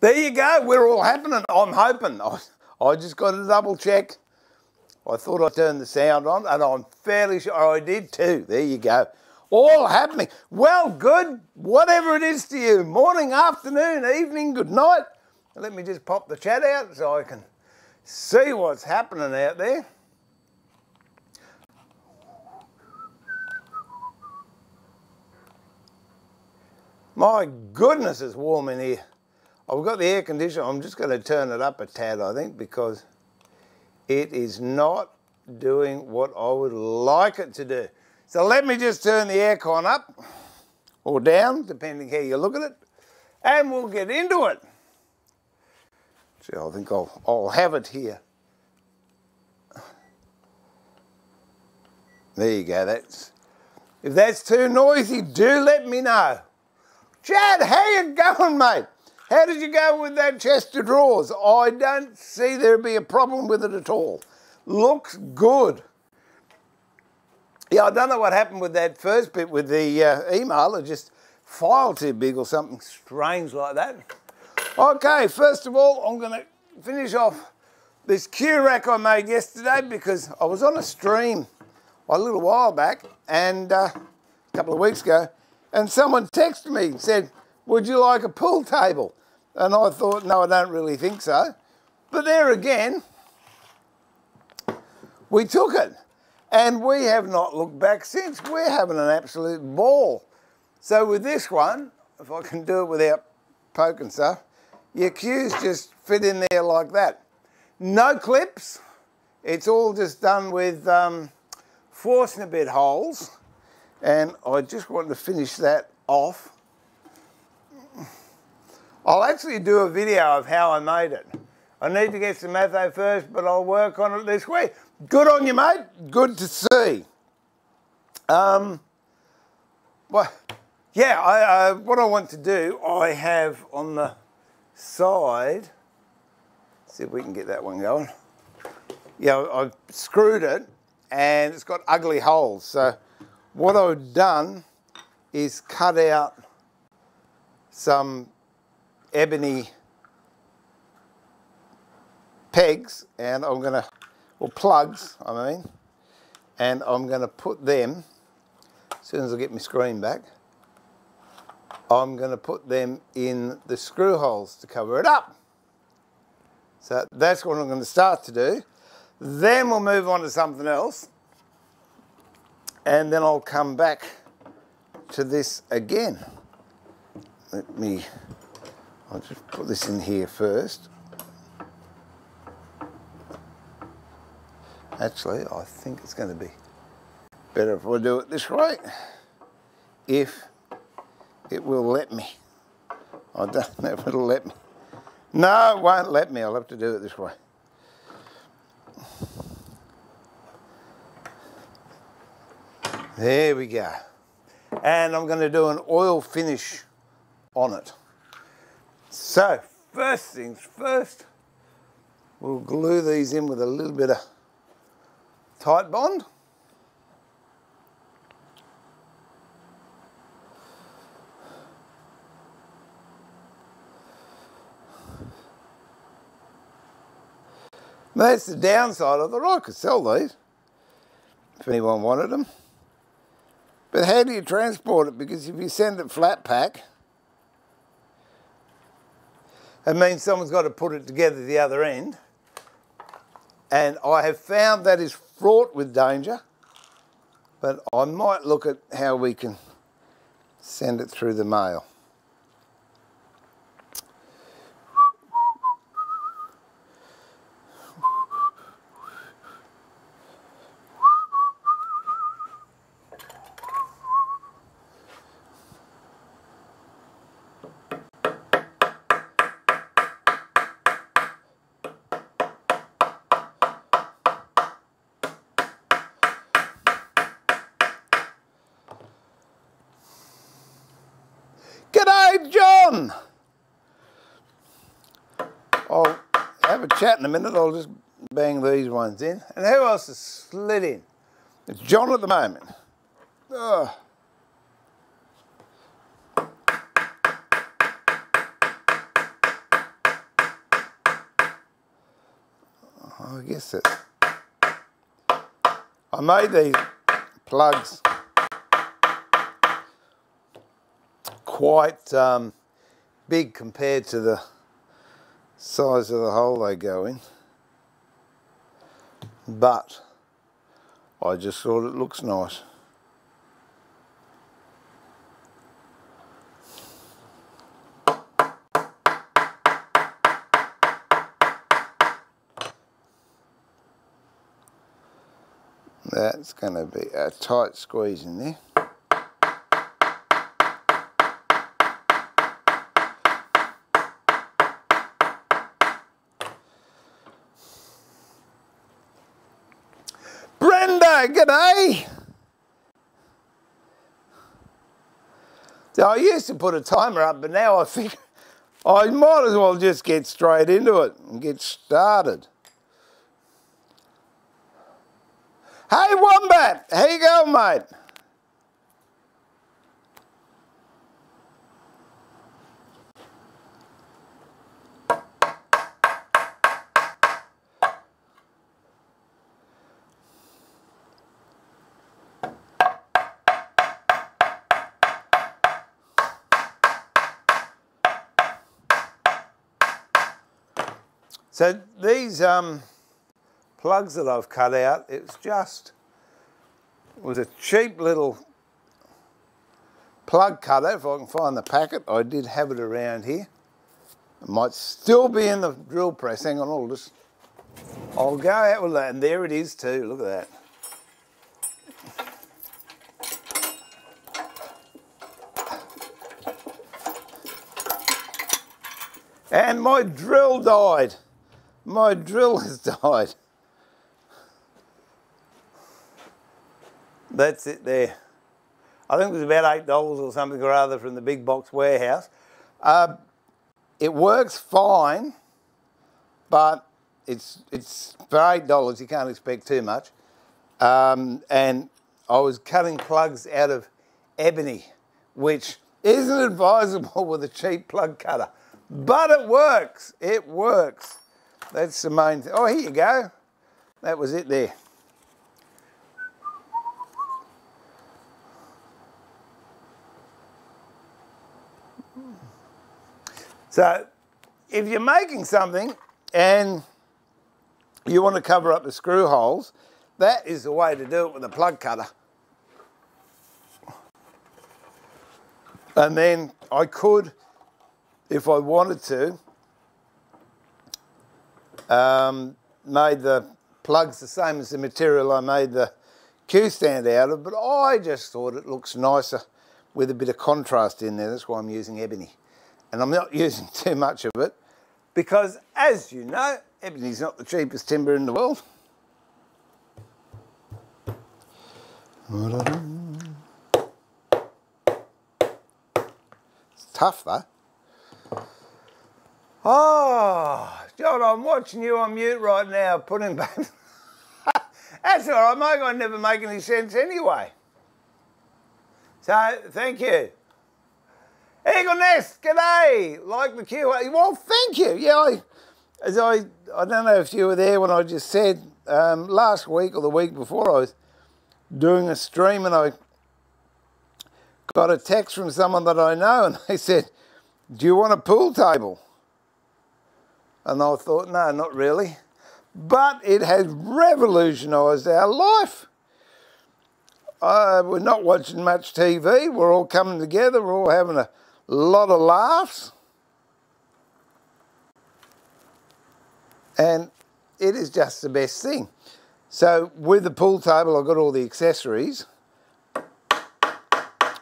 There you go. We're all happening. I'm hoping. I, I just got to double check. I thought I turned the sound on, and I'm fairly sure I did too. There you go. All happening. Well, good. Whatever it is to you. Morning, afternoon, evening, good night. Let me just pop the chat out so I can see what's happening out there. My goodness, it's warm in here. I've got the air conditioner. I'm just going to turn it up a tad, I think, because it is not doing what I would like it to do. So let me just turn the aircon up or down, depending how you look at it, and we'll get into it. See, I think I'll, I'll have it here. There you go. That's if that's too noisy, do let me know. Chad, how you going, mate? How did you go with that chest of drawers? I don't see there'd be a problem with it at all. Looks good. Yeah, I don't know what happened with that first bit with the uh, email. It just filed too big or something strange like that. Okay, first of all, I'm going to finish off this cue rack I made yesterday because I was on a stream a little while back and uh, a couple of weeks ago and someone texted me and said, would you like a pool table? And I thought, no, I don't really think so. But there again, we took it. And we have not looked back since. We're having an absolute ball. So with this one, if I can do it without poking stuff, your cues just fit in there like that. No clips. It's all just done with um, bit holes and I just wanted to finish that off. I'll actually do a video of how I made it. I need to get some matho first, but I'll work on it this week. Good on you, mate. Good to see. Um, well, yeah, I, uh, what I want to do, I have on the side, see if we can get that one going. Yeah, I've screwed it and it's got ugly holes. So what I've done is cut out some ebony pegs and I'm going to, or plugs I mean, and I'm going to put them, as soon as I get my screen back, I'm going to put them in the screw holes to cover it up. So that's what I'm going to start to do. Then we'll move on to something else and then I'll come back to this again. Let me, I'll just put this in here first. Actually, I think it's going to be better if I do it this way, if it will let me. I don't know if it'll let me. No, it won't let me. I'll have to do it this way. There we go. And I'm going to do an oil finish on it. So, first things first, we'll glue these in with a little bit of Titebond. That's the downside of the I could sell these if anyone wanted them. But how do you transport it? Because if you send it flat pack, it means someone's got to put it together the other end. And I have found that is fraught with danger, but I might look at how we can send it through the mail. I'll oh, have a chat in a minute. I'll just bang these ones in. And who else is slid in? It's John at the moment. Oh. I guess it. I made these plugs quite um, big compared to the size of the hole they go in. But I just thought it looks nice. That's going to be a tight squeeze in there. Brenda, g'day! So I used to put a timer up, but now I think I might as well just get straight into it and get started. Hey, Wombat, how you going, mate? So these um, plugs that I've cut out, it's just it was a cheap little plug cutter. If I can find the packet, I did have it around here. It might still be in the drill press. Hang on, I'll just, I'll go out with that. And there it is too, look at that. And my drill died. My drill has died. That's it there. I think it was about $8 or something or other from the big box warehouse. Uh, it works fine, but it's, it's for $8, you can't expect too much. Um, and I was cutting plugs out of ebony, which isn't advisable with a cheap plug cutter. But it works, it works. That's the main thing. Oh, here you go. That was it there. So if you're making something and you want to cover up the screw holes, that is the way to do it with a plug cutter. And then I could, if I wanted to, um, made the plugs the same as the material I made the cue stand out of, but I just thought it looks nicer with a bit of contrast in there. That's why I'm using ebony. And I'm not using too much of it because, as you know, ebony is not the cheapest timber in the world. It's tough though. Oh, John, I'm watching you on mute right now, putting back. That's all right, my God never make any sense anyway. So, thank you. Eagle Nest, g'day. Like the cue. Well, thank you. Yeah, I, as I, I don't know if you were there when I just said um, last week or the week before I was doing a stream and I got a text from someone that I know and they said, do you want a pool table? And I thought, no, not really. But it has revolutionised our life. Uh, we're not watching much TV. We're all coming together. We're all having a lot of laughs. And it is just the best thing. So with the pool table, I've got all the accessories.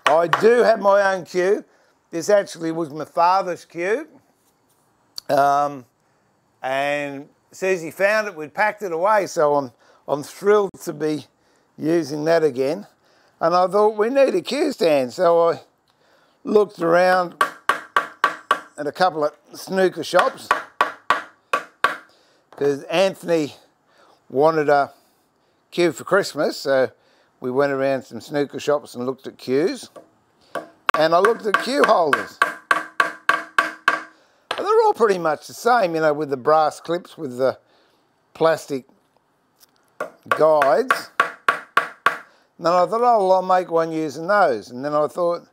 I do have my own cue. This actually was my father's cue. Um, and says he found it, we'd packed it away, so I'm, I'm thrilled to be using that again. And I thought, we need a cue stand, so I looked around at a couple of snooker shops because Anthony wanted a cue for Christmas, so we went around some snooker shops and looked at cues. And I looked at cue holders all pretty much the same, you know, with the brass clips, with the plastic guides. And then I thought, oh, well, I'll make one using those. And then I thought,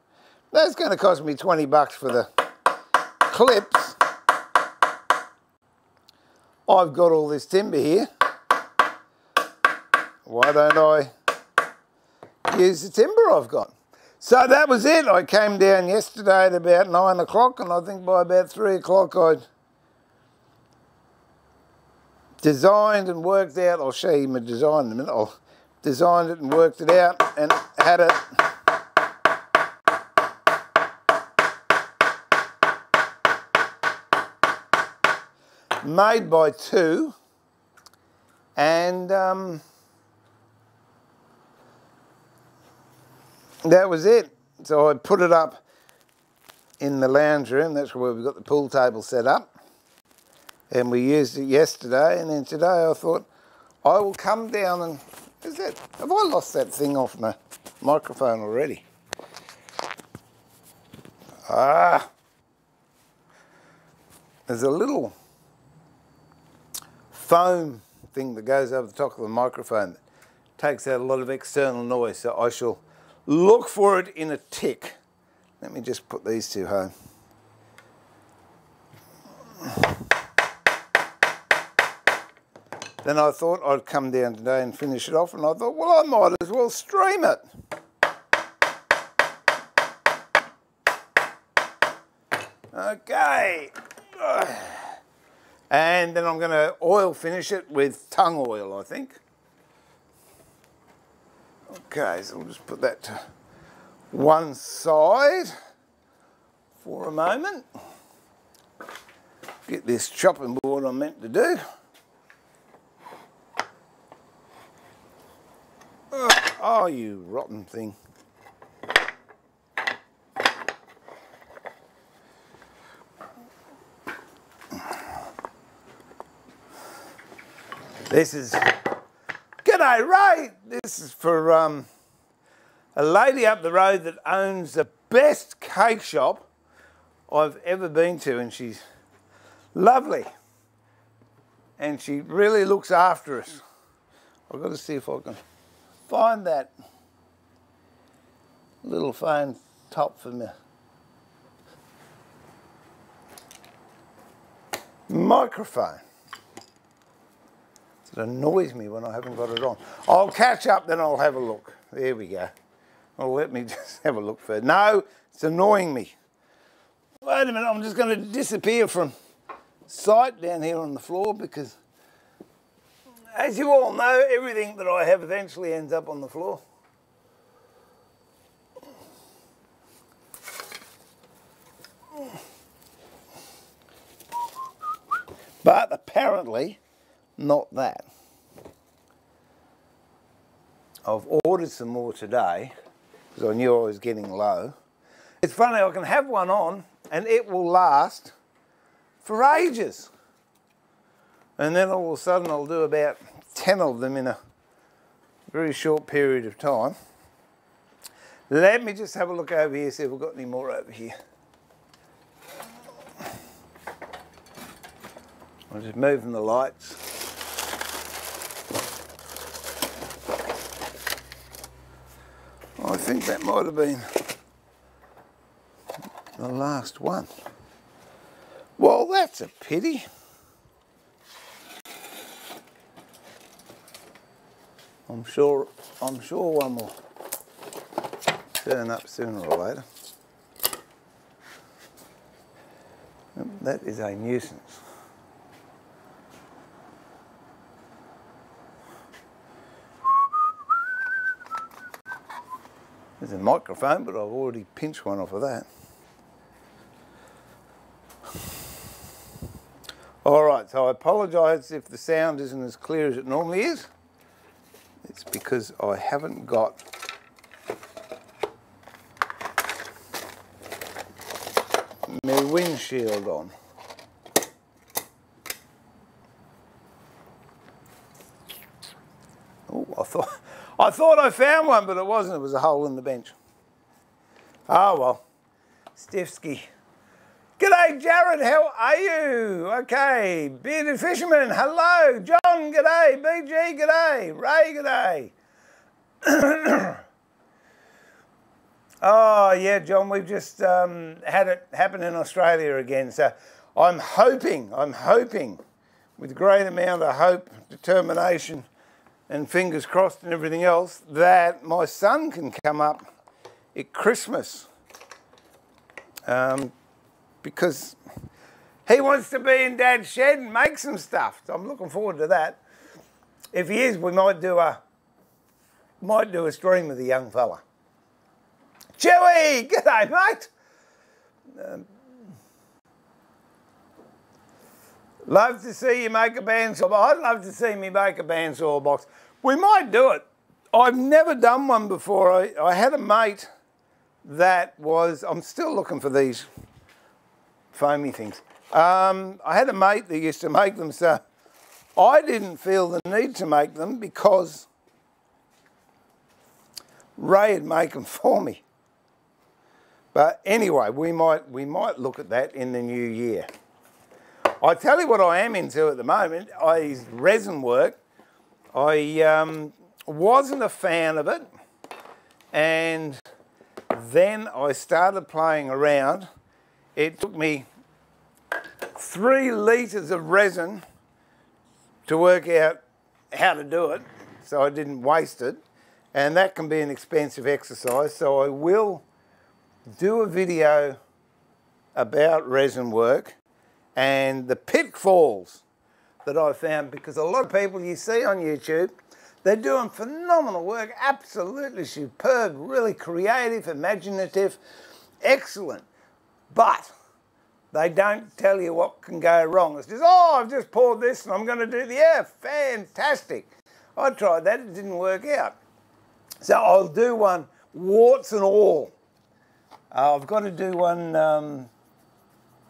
that's going to cost me 20 bucks for the clips. I've got all this timber here. Why don't I use the timber I've got? So that was it. I came down yesterday at about nine o'clock and I think by about three o'clock I'd designed and worked out, I'll show you my design in a minute, I designed it and worked it out and had it made by two and um, that was it. So I put it up in the lounge room, that's where we've got the pool table set up. And we used it yesterday. And then today I thought I will come down and is that have I lost that thing off my microphone already? Ah. There's a little foam thing that goes over the top of the microphone that takes out a lot of external noise so I shall look for it in a tick let me just put these two home Then I thought I'd come down today and finish it off and I thought, well, I might as well stream it. Okay. And then I'm going to oil finish it with tung oil, I think. Okay, so we'll just put that to one side for a moment. Get this chopping board I'm meant to do. Oh, oh you rotten thing. This is, g'day Ray, this is for um, a lady up the road that owns the best cake shop I've ever been to and she's lovely and she really looks after us. I've got to see if I can find that little phone top for me. Microphone. It annoys me when I haven't got it on. I'll catch up, then I'll have a look. There we go. Well, let me just have a look first. No, it's annoying me. Wait a minute, I'm just going to disappear from sight down here on the floor because as you all know, everything that I have eventually ends up on the floor. But apparently, not that. I've ordered some more today because I knew I was getting low. It's funny, I can have one on and it will last for ages. And then all of a sudden I'll do about 10 of them in a very short period of time. Let me just have a look over here, see if we've got any more over here. I'm just moving the lights. I think that might have been the last one. Well, that's a pity. I'm sure I'm sure one will turn up sooner or later. That is a nuisance. There's a microphone, but I've already pinched one off of that. All right, so I apologise if the sound isn't as clear as it normally is. It's because I haven't got my windshield on. Oh, I thought I thought I found one, but it wasn't. It was a hole in the bench. Ah, well. Stevsky G'day, Jared. How are you? Okay. Bearded Fisherman, hello. John, g'day. BG, g'day. Ray, g'day. oh, yeah, John, we've just um, had it happen in Australia again. So I'm hoping, I'm hoping, with a great amount of hope, determination, and fingers crossed and everything else, that my son can come up at Christmas. Um, because he wants to be in Dad's shed and make some stuff. So I'm looking forward to that. If he is, we might do a might do a stream with the young fella. Chewy, g'day, mate. Um, love to see you make a bandsaw box. I'd love to see me make a bandsaw box. We might do it. I've never done one before. I, I had a mate that was, I'm still looking for these foamy things. Um, I had a mate that used to make them, so I didn't feel the need to make them because Ray would make them for me. But anyway, we might we might look at that in the new year. I tell you what I am into at the moment is resin work. I um, wasn't a fan of it, and then I started playing around. It took me three litres of resin to work out how to do it so I didn't waste it. And that can be an expensive exercise. So I will do a video about resin work and the pitfalls that I found because a lot of people you see on YouTube, they're doing phenomenal work, absolutely superb, really creative, imaginative, excellent. But they don't tell you what can go wrong. It's just, oh, I've just poured this and I'm going to do the, yeah, fantastic. I tried that, it didn't work out. So I'll do one, warts and all. Uh, I've got to do one, um,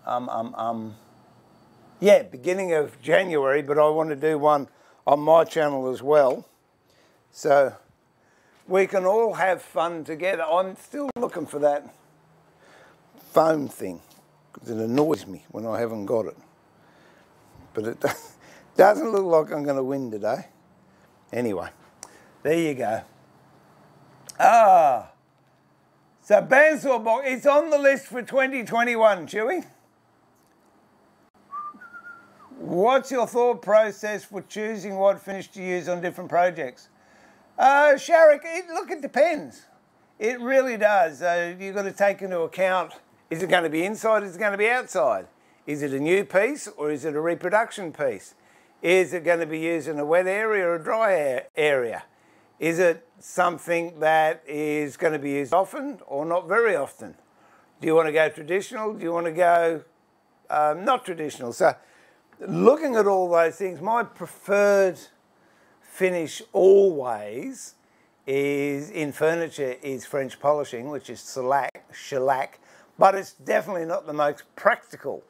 um, um, um, yeah, beginning of January, but I want to do one on my channel as well. So we can all have fun together. I'm still looking for that foam thing because it annoys me when I haven't got it. But it doesn't look like I'm going to win today. Anyway, there you go. Ah, so Bandsaw box, it's on the list for 2021, Chewy. What's your thought process for choosing what finish to use on different projects? Uh, Sharrock, it, look, it depends. It really does. Uh, you've got to take into account is it going to be inside? Is it going to be outside? Is it a new piece or is it a reproduction piece? Is it going to be used in a wet area or a dry area? Is it something that is going to be used often or not very often? Do you want to go traditional? Do you want to go um, not traditional? So looking at all those things, my preferred finish always is in furniture is French polishing, which is shellac, shellac but it's definitely not the most practical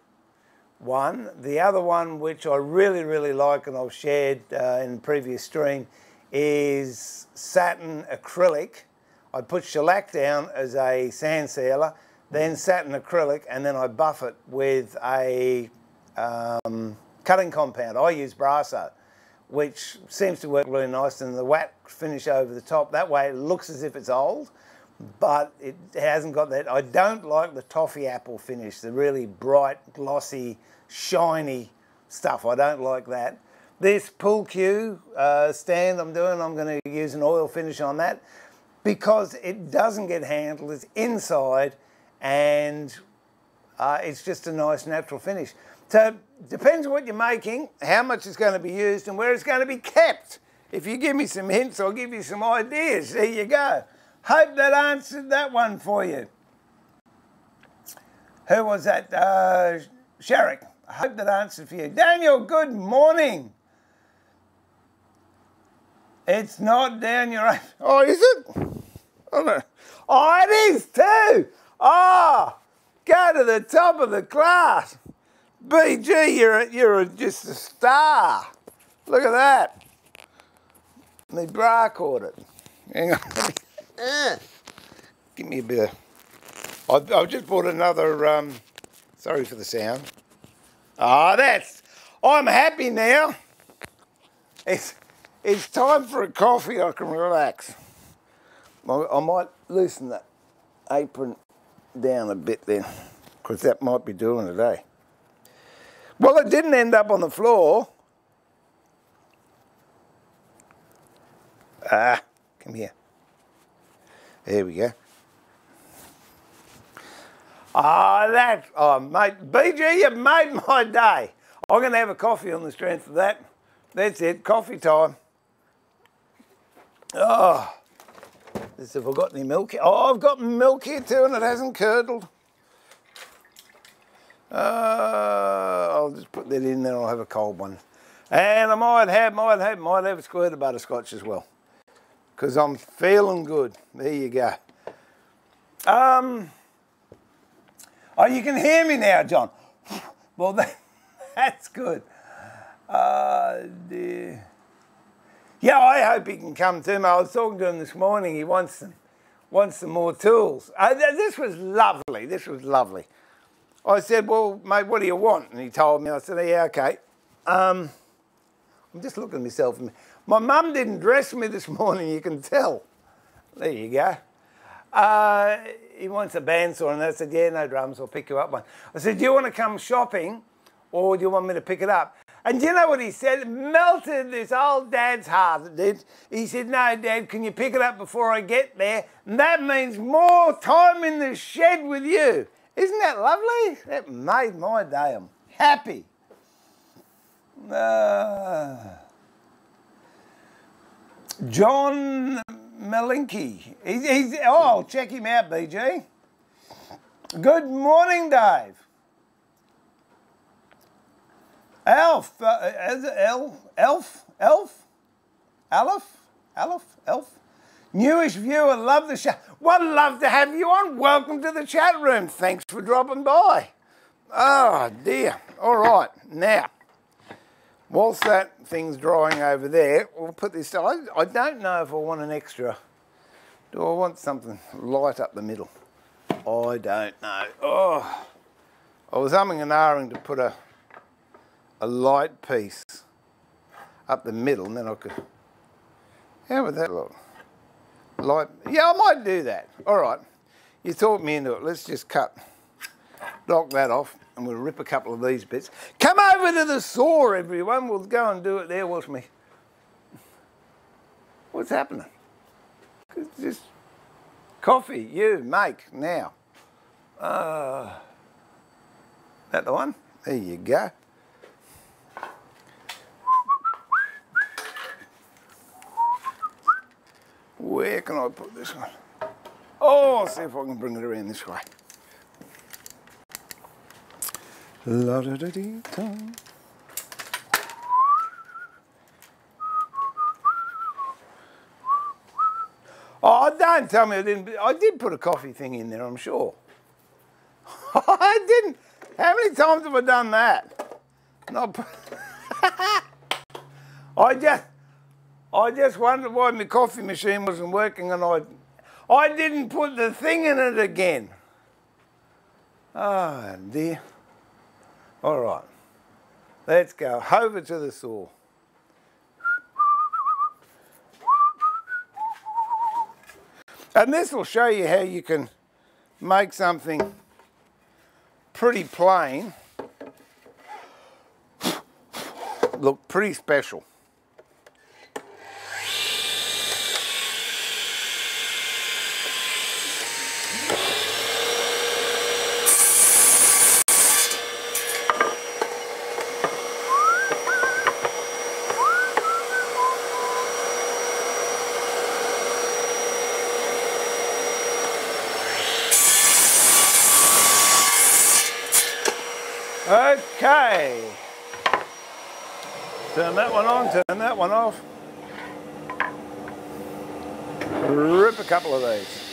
one. The other one, which I really, really like and I've shared uh, in previous stream, is satin acrylic. I put shellac down as a sand sealer, then satin acrylic, and then I buff it with a um, cutting compound. I use Brasso, which seems to work really nice, and the wax finish over the top. That way it looks as if it's old, but it hasn't got that. I don't like the toffee apple finish, the really bright, glossy, shiny stuff. I don't like that. This pool cue uh, stand I'm doing, I'm going to use an oil finish on that because it doesn't get handled. It's inside and uh, it's just a nice natural finish. So depends what you're making, how much is going to be used and where it's going to be kept. If you give me some hints, I'll give you some ideas. There you go. Hope that answered that one for you. Who was that? Uh, Sherrick. I hope that answered for you. Daniel, good morning. It's not down your... Oh, is it? Oh, oh it is too. Oh, go to the top of the class. BG, you're, you're just a star. Look at that. My bra caught it. Hang on. Give me a bit of... I've, I've just bought another um, Sorry for the sound. Ah, oh, that's. I'm happy now. It's it's time for a coffee. I can relax. I might loosen that apron down a bit then, because that might be doing today. Well, it didn't end up on the floor. Ah, come here. There we go. Ah, that, oh, mate, BG, you made my day. I'm going to have a coffee on the strength of that. That's it, coffee time. Oh, see if I've got any milk here. Oh, I've got milk here too and it hasn't curdled. Uh, I'll just put that in there I'll have a cold one. And I might have, might have, might have a squirt of butterscotch as well. Because I'm feeling good. There you go. Um, oh, you can hear me now, John. Well, that, that's good. Uh, dear. Yeah, I hope he can come to me. I was talking to him this morning. He wants some, wants some more tools. Uh, this was lovely. This was lovely. I said, well, mate, what do you want? And he told me. I said, yeah, okay. Um, I'm just looking at myself. My mum didn't dress me this morning, you can tell. There you go. Uh, he wants a bandsaw, and I said, yeah, no drums, I'll pick you up one. I said, do you want to come shopping, or do you want me to pick it up? And do you know what he said? It melted this old dad's heart, it did. He said, no, Dad, can you pick it up before I get there? And that means more time in the shed with you. Isn't that lovely? That made my day. I'm happy. Uh, John Malinky. He's, he's, oh, check him out, BG. Good morning, Dave. Elf, uh, is it Elf, Elf, Elf, Aleph, Aleph, Elf. Newish viewer, love the show. Well, love to have you on. Welcome to the chat room. Thanks for dropping by. Oh dear. All right, now, whilst that thing's drying over there, we'll put this. I, I don't know if I want an extra. Do I want something light up the middle? I don't know. Oh, I was umming and ahhing to put a a light piece up the middle and then I could, how would that look? Light, yeah, I might do that. All right, you talked me into it. Let's just cut, knock that off and we'll rip a couple of these bits. Come over to the saw, everyone. We'll go and do it there. Watch me. What's happening? Just coffee, you make now. Uh, that the one? There you go. Where can I put this one? Oh, I'll see if I can bring it around this way. La da da dee da. Oh, don't tell me I didn't. I did put a coffee thing in there, I'm sure. I didn't. How many times have I done that? Not. I just. I just wondered why my coffee machine wasn't working and I, I didn't put the thing in it again. Oh dear. All right, let's go over to the saw. And this will show you how you can make something pretty plain look pretty special. Okay. Turn that one on, turn that one off. Rip a couple of.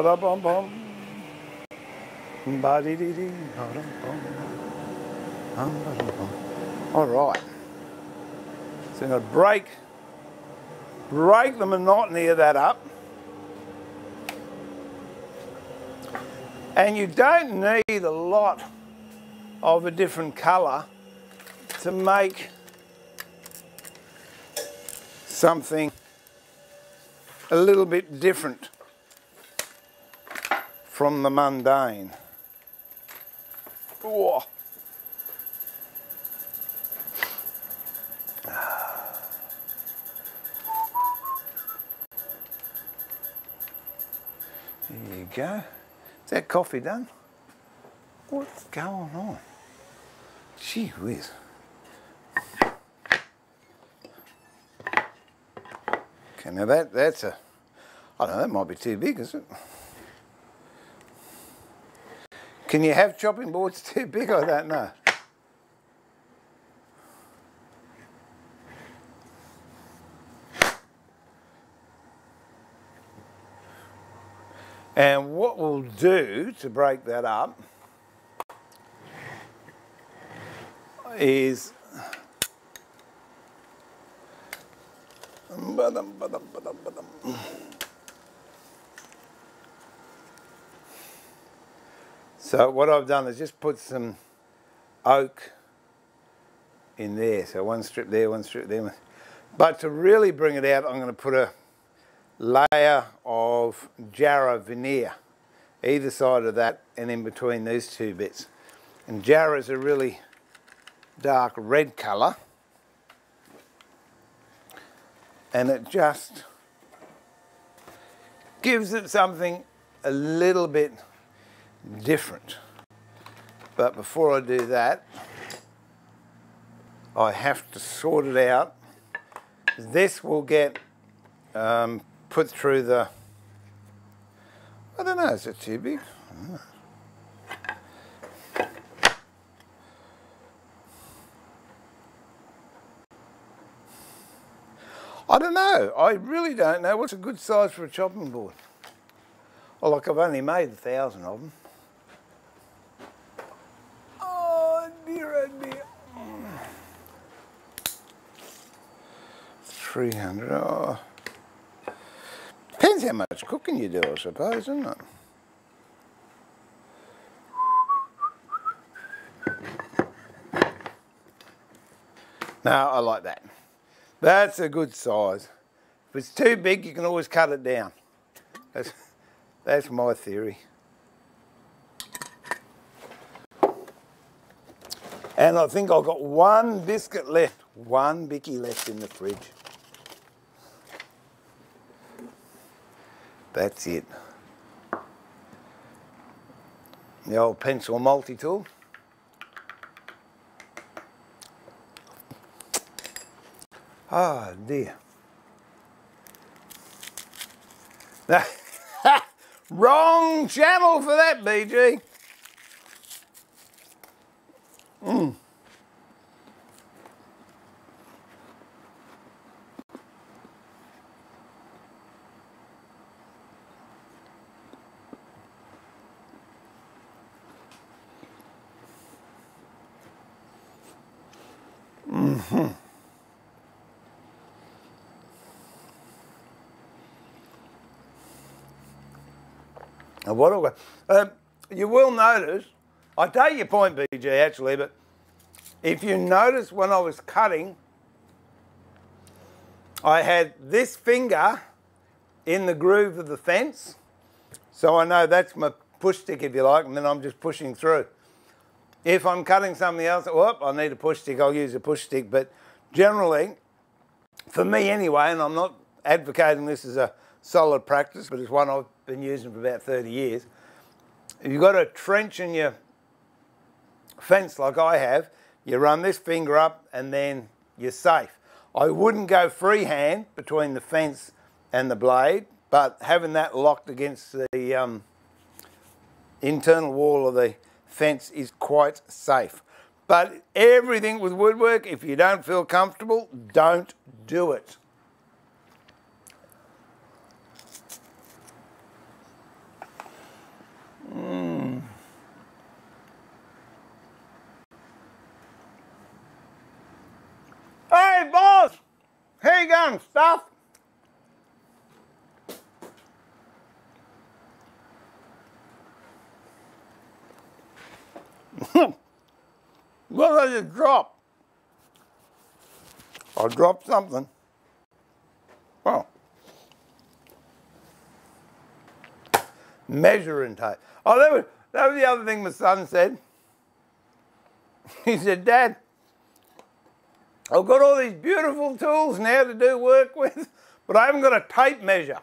Ba-da-bum-bum. Ba-dee-dee-dee. Ba-dum-bum. Ba-dum-bum. All right. So I'm going to break, break the monotony of that up. And you don't need a lot of a different colour to make something a little bit different from the mundane. Whoa. There you go. Is that coffee done? What's going on? Gee whiz. Okay, now that, that's a, I don't know, that might be too big, is it? Can you have chopping boards too big? I don't know. And what we'll do to break that up is So what I've done is just put some oak in there. So one strip there, one strip there. But to really bring it out, I'm going to put a layer of Jarrah veneer, either side of that and in between these two bits. And Jarrah is a really dark red colour. And it just gives it something a little bit different. But before I do that, I have to sort it out. This will get um, put through the, I don't know, is it too big? I don't know. I really don't know. What's a good size for a chopping board? Well, like I've only made a thousand of them. 300. Oh. Depends how much cooking you do, I suppose, isn't it? No, I like that. That's a good size. If it's too big, you can always cut it down. That's, that's my theory. And I think I've got one biscuit left, one bicky left in the fridge. That's it. The old pencil multi-tool. Ah, oh, dear. Wrong channel for that, BG. Mm. What um, you will notice, I take your point, BG, actually, but if you notice when I was cutting, I had this finger in the groove of the fence, so I know that's my push stick, if you like, and then I'm just pushing through. If I'm cutting something else, whoop, I need a push stick, I'll use a push stick. But generally, for me anyway, and I'm not advocating this as a solid practice, but it's one I've been using for about 30 years. If you've got a trench in your fence like I have, you run this finger up and then you're safe. I wouldn't go freehand between the fence and the blade, but having that locked against the um, internal wall of the fence is quite safe. But everything with woodwork, if you don't feel comfortable, don't do it. Mm. Hey, boss! Hey, you Stop! stuff? what did I just drop? I dropped something. Well. Measuring tape. Oh, that was, that was the other thing my son said. He said, Dad, I've got all these beautiful tools now to do work with, but I haven't got a tape measure.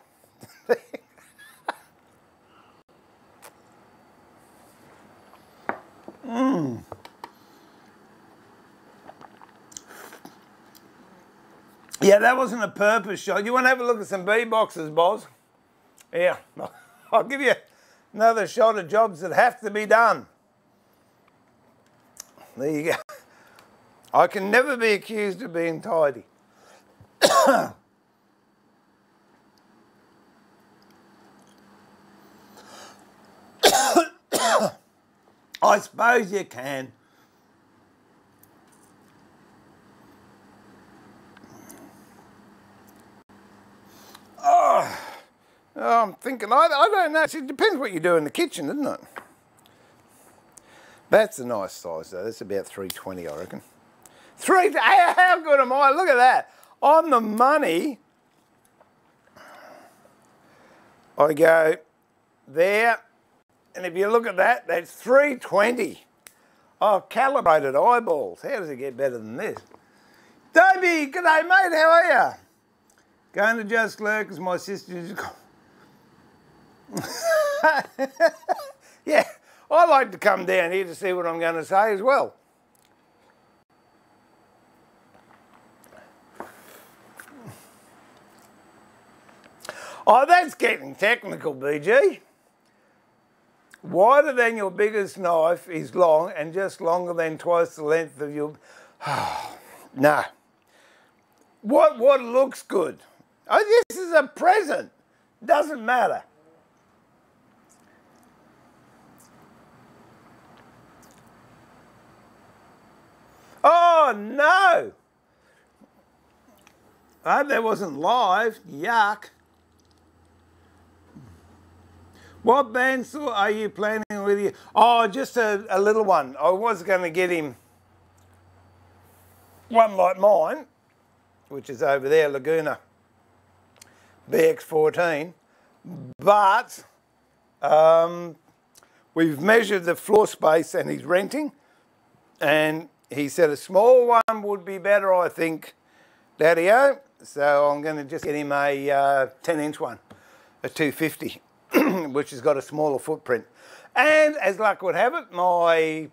mm. Yeah, that wasn't a purpose shot. You want to have a look at some B boxes, Boz? Yeah, I'll give you another shot of jobs that have to be done. There you go. I can never be accused of being tidy. I suppose you can. Oh, Oh, I'm thinking, I, I don't know. It depends what you do in the kitchen, doesn't it? That's a nice size though. That's about 320, I reckon. Three, how good am I? Look at that. On the money, I go there, and if you look at that, that's 320. Oh, calibrated eyeballs. How does it get better than this? Dobie, g'day mate, how are you? Going to Just Lurkers, my sister yeah, I like to come down here to see what I'm going to say as well. Oh, that's getting technical, BG. Wider than your biggest knife is long and just longer than twice the length of your... no. What, what looks good? Oh, this is a present. Doesn't matter. Oh, no. I hope that wasn't live. Yuck. What bandsaw are you planning with you? Oh, just a, a little one. I was going to get him one like mine, which is over there, Laguna BX14. But um, we've measured the floor space and he's renting. And he said a small one would be better, I think, Daddy-O. So I'm going to just get him a uh, 10 inch one, a 250. which has got a smaller footprint. And as luck would have it, my,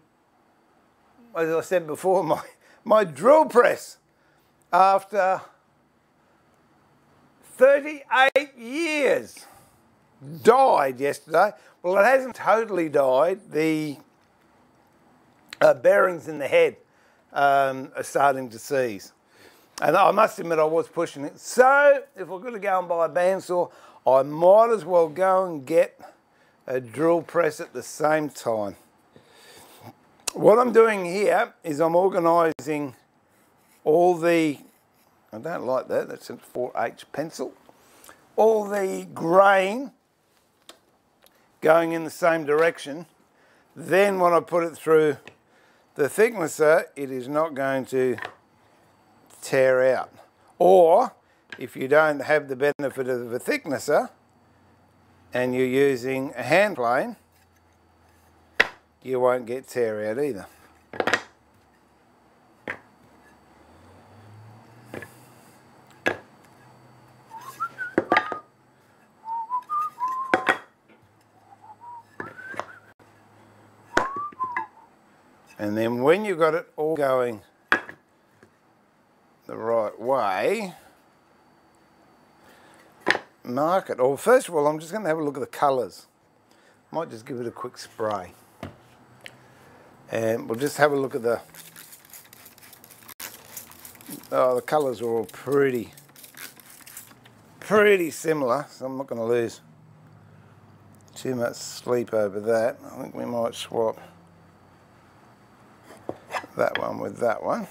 as I said before, my, my drill press, after 38 years, died yesterday. Well, it hasn't totally died. The uh, bearings in the head um, are starting to seize. And I must admit I was pushing it. So if we're going to go and buy a bandsaw, I might as well go and get a drill press at the same time. What I'm doing here is I'm organising all the, I don't like that, that's a 4H pencil, all the grain going in the same direction. Then when I put it through the thicknesser, it is not going to tear out. Or if you don't have the benefit of a thicknesser and you're using a hand plane, you won't get tear out either. And then when you've got it all going the right way, mark it. Or first of all, I'm just going to have a look at the colours. Might just give it a quick spray. And we'll just have a look at the... Oh, the colours are all pretty, pretty similar, so I'm not going to lose too much sleep over that. I think we might swap that one with that one.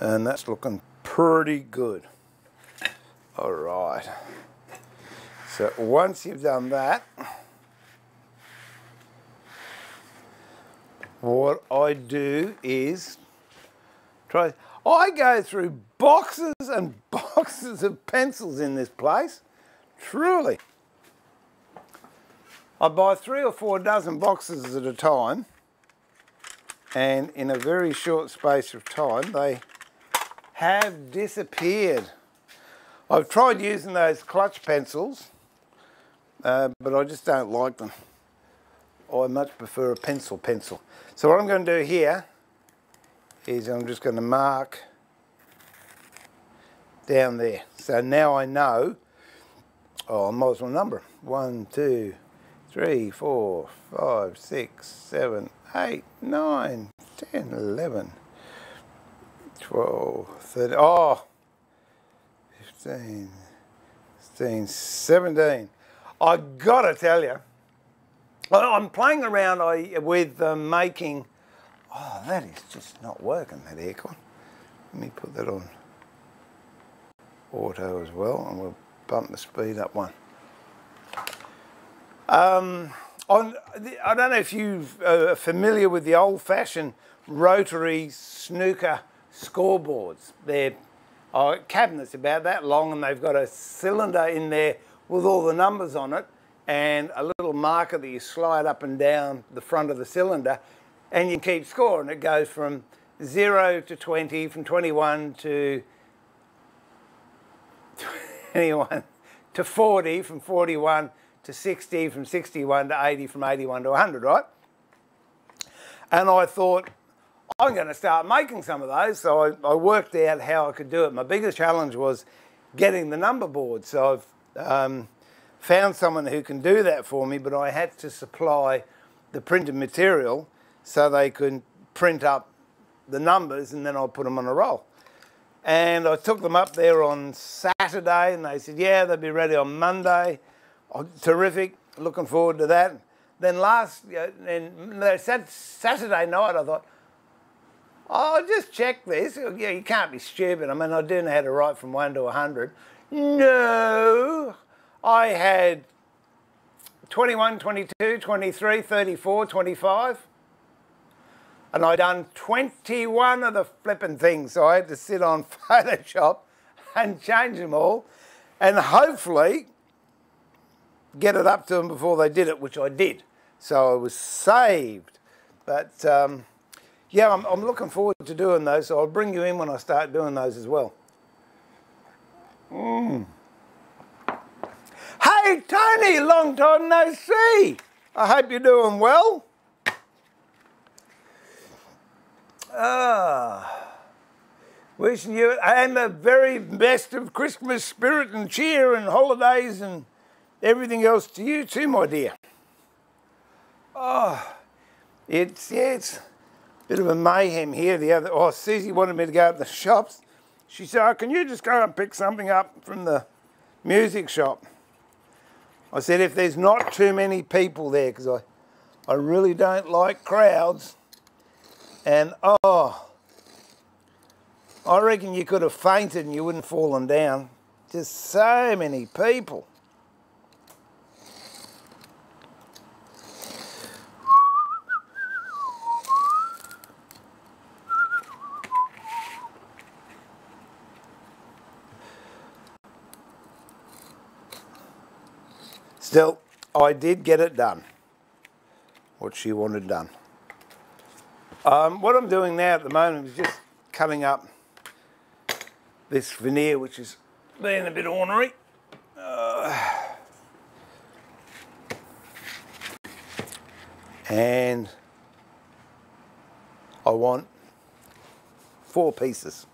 And that's looking pretty good. All right. So once you've done that, what I do is try, I go through boxes and boxes of pencils in this place, truly. I buy three or four dozen boxes at a time and in a very short space of time they have disappeared. I've tried using those clutch pencils uh, but I just don't like them. I much prefer a pencil pencil. So what I'm going to do here is I'm just going to mark down there. So now I know, oh I might as well number One, two, three, four, five, six, seven, eight, nine, ten, eleven, twelve, thirteen, oh, 15, 16, 17. I gotta tell you, I'm playing around with uh, making, oh, that is just not working, that aircon. Let me put that on auto as well, and we'll bump the speed up one. Um, on, I don't know if you uh, are familiar with the old-fashioned rotary snooker scoreboards. They're uh, cabinets about that long, and they've got a cylinder in there with all the numbers on it and a little marker that you slide up and down the front of the cylinder and you keep score and it goes from 0 to 20, from 21 to 21 to 40, from 41 to 60, from 61 to 80, from 81 to 100, right? And I thought, I'm going to start making some of those. So I, I, worked out how I could do it. My biggest challenge was getting the number board. So I've um, found someone who can do that for me, but I had to supply the printed material so they could print up the numbers and then I'll put them on a roll. And I took them up there on Saturday and they said, yeah, they'll be ready on Monday. Oh, terrific, looking forward to that. Then last, and Saturday night I thought, oh, just check this. Oh, yeah, you can't be stupid. I mean, I do know how to write from 1 to 100. No, I had 21, 22, 23, 34, 25. And I done 21 of the flipping things. So I had to sit on Photoshop and change them all and hopefully get it up to them before they did it, which I did. So I was saved. But um, yeah, I'm, I'm looking forward to doing those. So I'll bring you in when I start doing those as well. Mm. Hey, Tony, long time no see. I hope you're doing well. Ah, wishing you and the very best of Christmas spirit and cheer and holidays and everything else to you too, my dear. Oh, it's, yeah, it's a bit of a mayhem here. The other, oh, Susie wanted me to go to the shops she said, oh, can you just go and pick something up from the music shop? I said, if there's not too many people there, because I, I really don't like crowds. And, oh, I reckon you could have fainted and you wouldn't have fallen down. Just so many people. Still, I did get it done, what she wanted done. Um, what I'm doing now at the moment is just cutting up this veneer, which is being a bit ornery. Uh, and I want four pieces.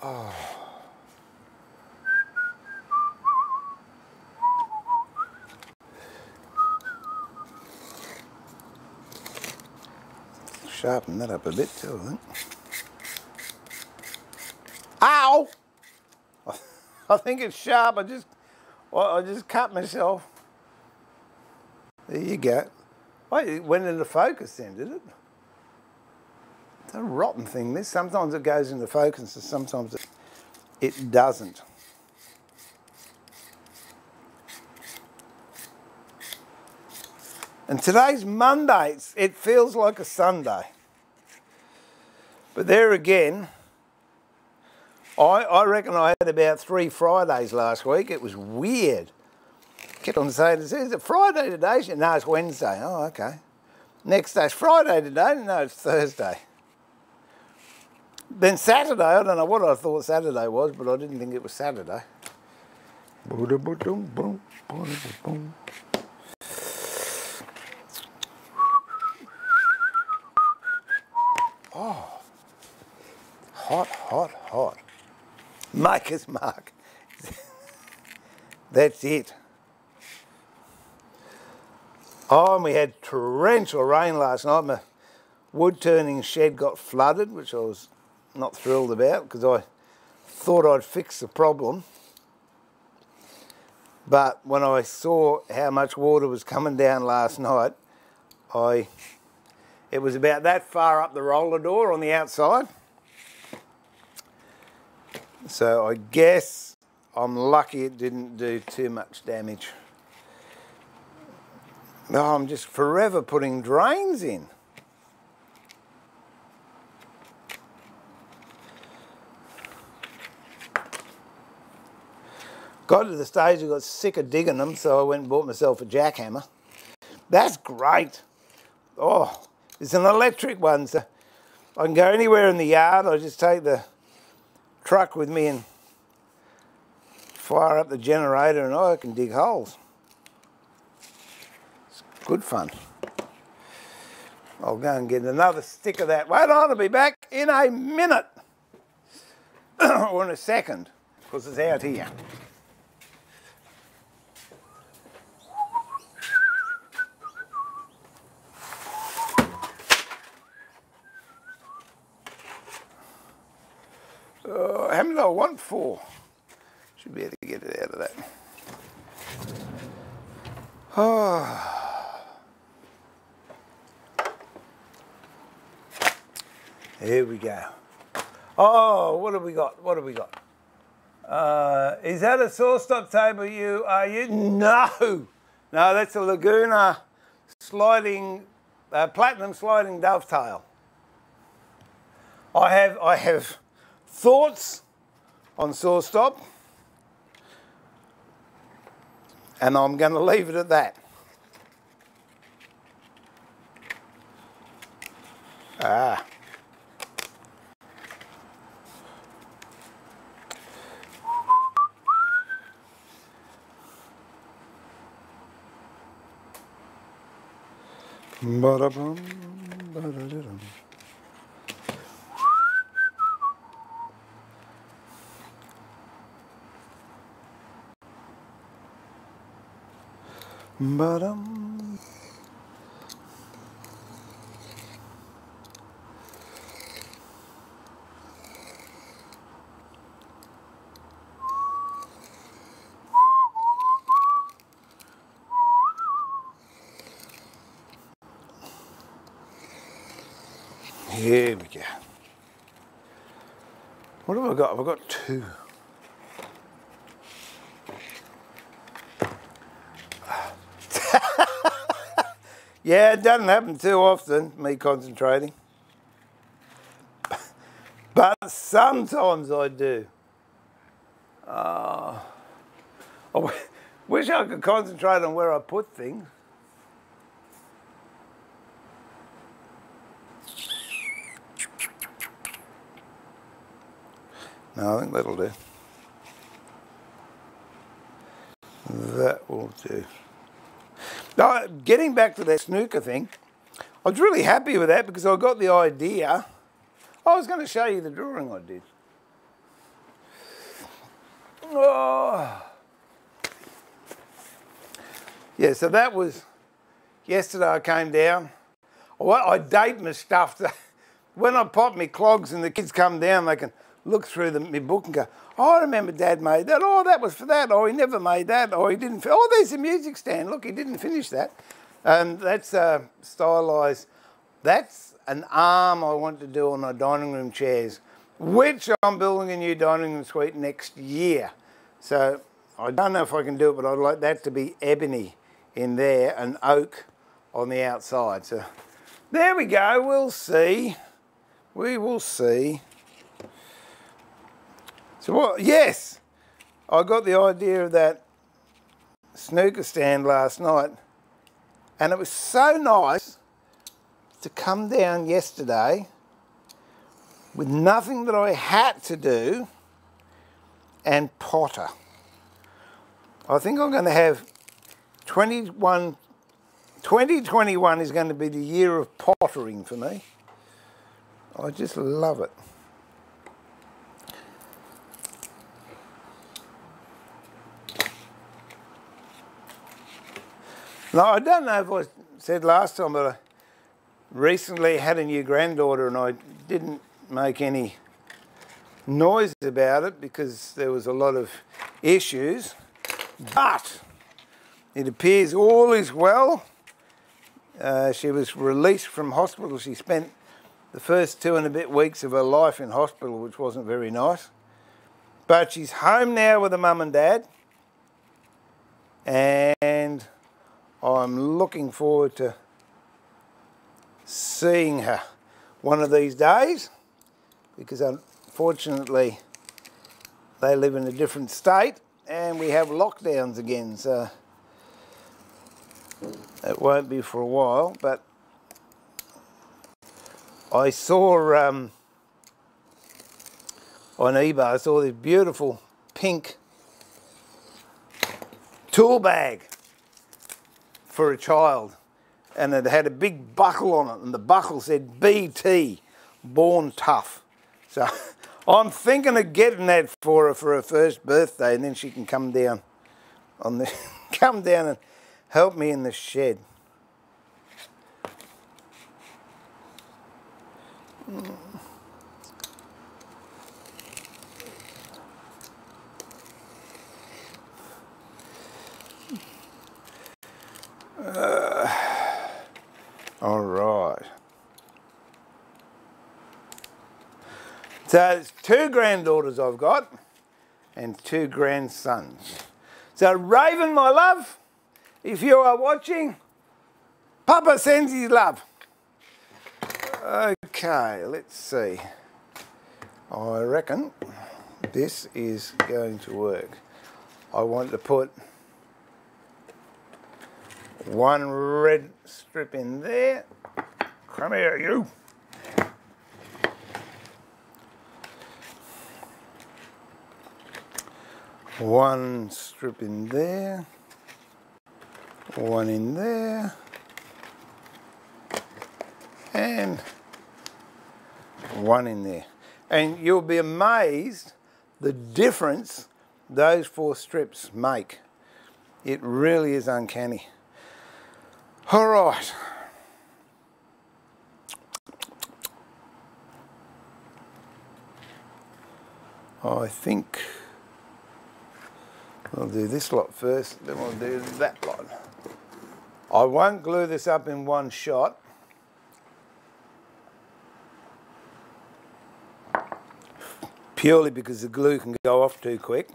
Oh. Sharpen that up a bit too, I think. Ow! I think it's sharp. I just, I just cut myself. There you go. Wait, it went into focus then, did it? It's a rotten thing, this. Sometimes it goes into focus and sometimes it, it doesn't. And today's Monday. It feels like a Sunday. But there again, I, I reckon I had about three Fridays last week. It was weird. Kept on saying, is it Friday today? No, it's Wednesday. Oh, okay. Next day's Friday today. No, it's Thursday. Then Saturday, I don't know what I thought Saturday was, but I didn't think it was Saturday. Hot, hot, hot. Maker's mark. That's it. Oh, and we had torrential rain last night. My wood turning shed got flooded, which I was not thrilled about because I thought I'd fix the problem. But when I saw how much water was coming down last night, I it was about that far up the roller door on the outside. So I guess I'm lucky it didn't do too much damage. No, I'm just forever putting drains in. Got to the stage I got sick of digging them, so I went and bought myself a jackhammer. That's great. Oh, it's an electric one, so I can go anywhere in the yard. I just take the truck with me and fire up the generator and I can dig holes. It's good fun. I'll go and get another stick of that. Wait on, I'll be back in a minute. or in a second, because it's out here. Uh, how many do I want for? Should be able to get it out of that. Oh. Here we go. Oh, what have we got? What have we got? Uh, is that a SawStop table you are you? No. No, that's a Laguna sliding, uh, platinum sliding dovetail. I have, I have thoughts on SawStop, and I'm going to leave it at that. Ah. Ba-da-bum, ba-da-da-dum. Ba-dum. Here we go. What have I got? I've got two. Yeah, it doesn't happen too often, me concentrating. But sometimes I do. Uh, I wish I could concentrate on where I put things. No, I think that'll do. That will do. Now, getting back to that snooker thing, I was really happy with that because I got the idea. I was going to show you the drawing I did. Oh. Yeah, so that was yesterday I came down. Well, I date my stuff. when I pop my clogs and the kids come down, they can look through the, my book and go, oh, I remember Dad made that. Oh, that was for that. Oh, he never made that. Oh, he didn't. Oh, there's a music stand. Look, he didn't finish that. And that's uh, stylised. That's an arm I want to do on our dining room chairs, which I'm building a new dining room suite next year. So I don't know if I can do it, but I'd like that to be ebony in there and oak on the outside. So there we go, we'll see. We will see. So what, yes, I got the idea of that snooker stand last night and it was so nice to come down yesterday with nothing that I had to do and potter. I think I'm going to have 21, 2021 is going to be the year of pottering for me. I just love it. Now, I don't know if I said last time, but I recently had a new granddaughter and I didn't make any noise about it because there was a lot of issues. But it appears all is well. Uh, she was released from hospital. She spent the first two and a bit weeks of her life in hospital, which wasn't very nice. But she's home now with her mum and dad. And I'm looking forward to seeing her one of these days because unfortunately they live in a different state and we have lockdowns again so it won't be for a while but I saw um, on eBay I saw this beautiful pink tool bag for a child and it had a big buckle on it and the buckle said BT, born tough. So I'm thinking of getting that for her for her first birthday and then she can come down on the come down and help me in the shed. Mm. Uh, all right. So it's two granddaughters I've got and two grandsons. So Raven, my love, if you are watching, Papa sends his love. Okay, let's see. I reckon this is going to work. I want to put one red strip in there. Come here, you. One strip in there. One in there. And one in there. And you'll be amazed the difference those four strips make. It really is uncanny. All right. I think we'll do this lot first, then we'll do that lot. I won't glue this up in one shot. Purely because the glue can go off too quick.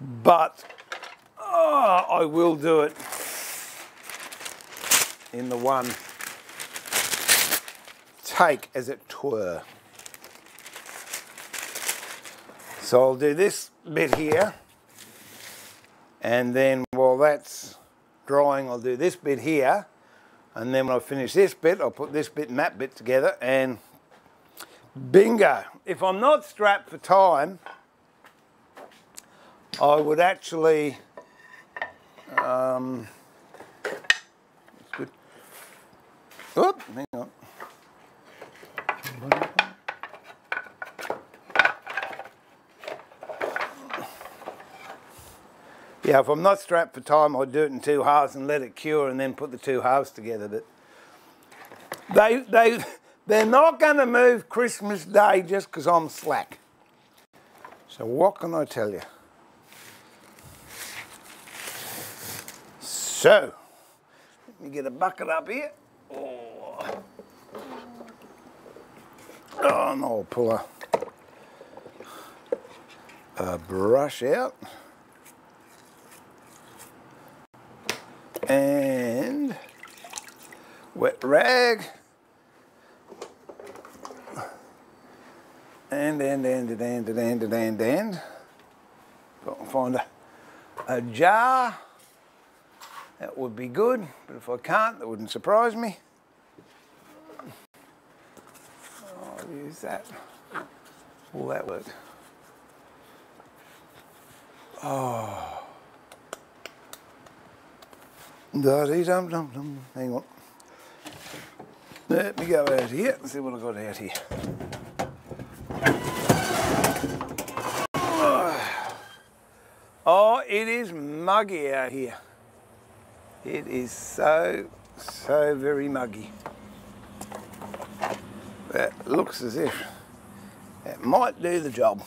But oh, I will do it in the one take, as it were. So I'll do this bit here, and then while that's drying, I'll do this bit here, and then when I finish this bit, I'll put this bit and that bit together, and bingo. If I'm not strapped for time, I would actually um, Oop, hang on. Yeah, if I'm not strapped for time, I'd do it in two halves and let it cure and then put the two halves together. But they, they, they're not going to move Christmas Day just because I'm slack. So what can I tell you? So, let me get a bucket up here. Oh, oh and I'll pull a, a brush out. And wet rag. And, and, and, and, and, and, and, and. Got to find a, a jar. That would be good, but if I can't, that wouldn't surprise me. I'll use that. Will that work? Oh. Da dum dum dum. Hang on. Let me go out here and see what I've got out here. Ah. Oh, it is muggy out here. It is so, so very muggy. That looks as if it might do the job.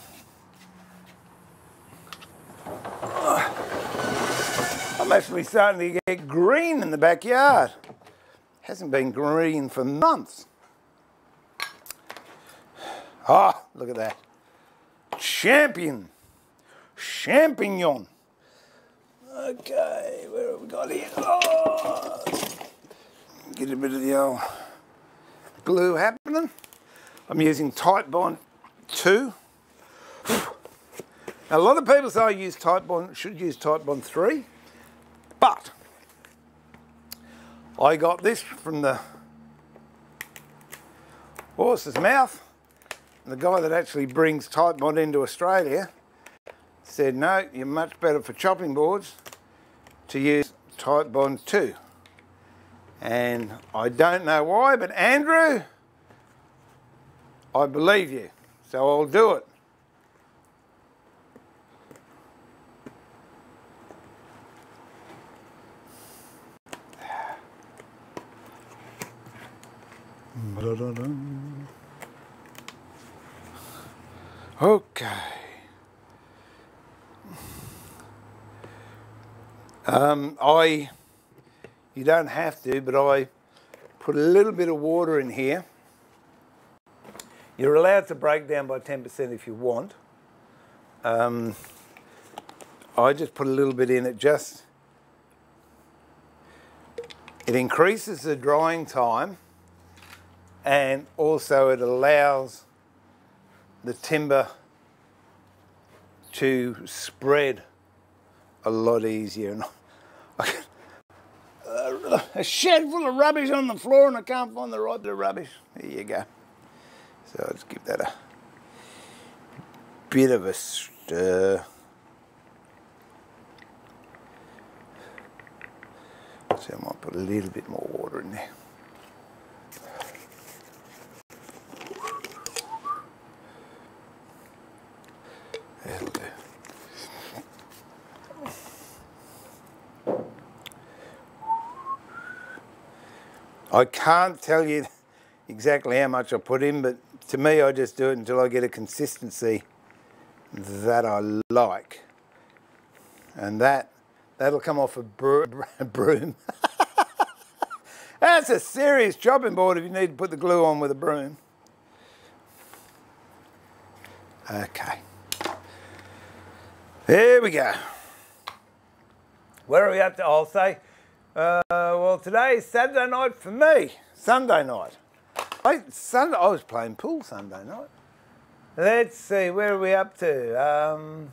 I'm actually starting to get green in the backyard. Hasn't been green for months. Ah, oh, look at that. Champion. Champignon. Okay, where have we got here? Oh, get a bit of the old glue happening. I'm using Titebond 2. Now, a lot of people say I use Titebond, should use Titebond 3, but I got this from the horse's mouth. The guy that actually brings Titebond into Australia said, no, you're much better for chopping boards to use Titebond 2. And I don't know why, but Andrew, I believe you, so I'll do it. Mm, okay. Um, I, you don't have to, but I put a little bit of water in here. You're allowed to break down by 10% if you want. Um, I just put a little bit in it just, it increases the drying time and also it allows the timber to spread a lot easier. a shed full of rubbish on the floor and I can't find the right bit of rubbish. There you go. So let's give that a bit of a stir. So I might put a little bit more water in there. I can't tell you exactly how much I put in, but to me, I just do it until I get a consistency that I like. And that, that'll come off a, broom. That's a serious chopping board if you need to put the glue on with a broom. Okay. There we go. Where are we up to? I'll say uh, well, today is Saturday night for me. Sunday night. I, Sunday, I was playing pool Sunday night. Let's see, where are we up to? Um,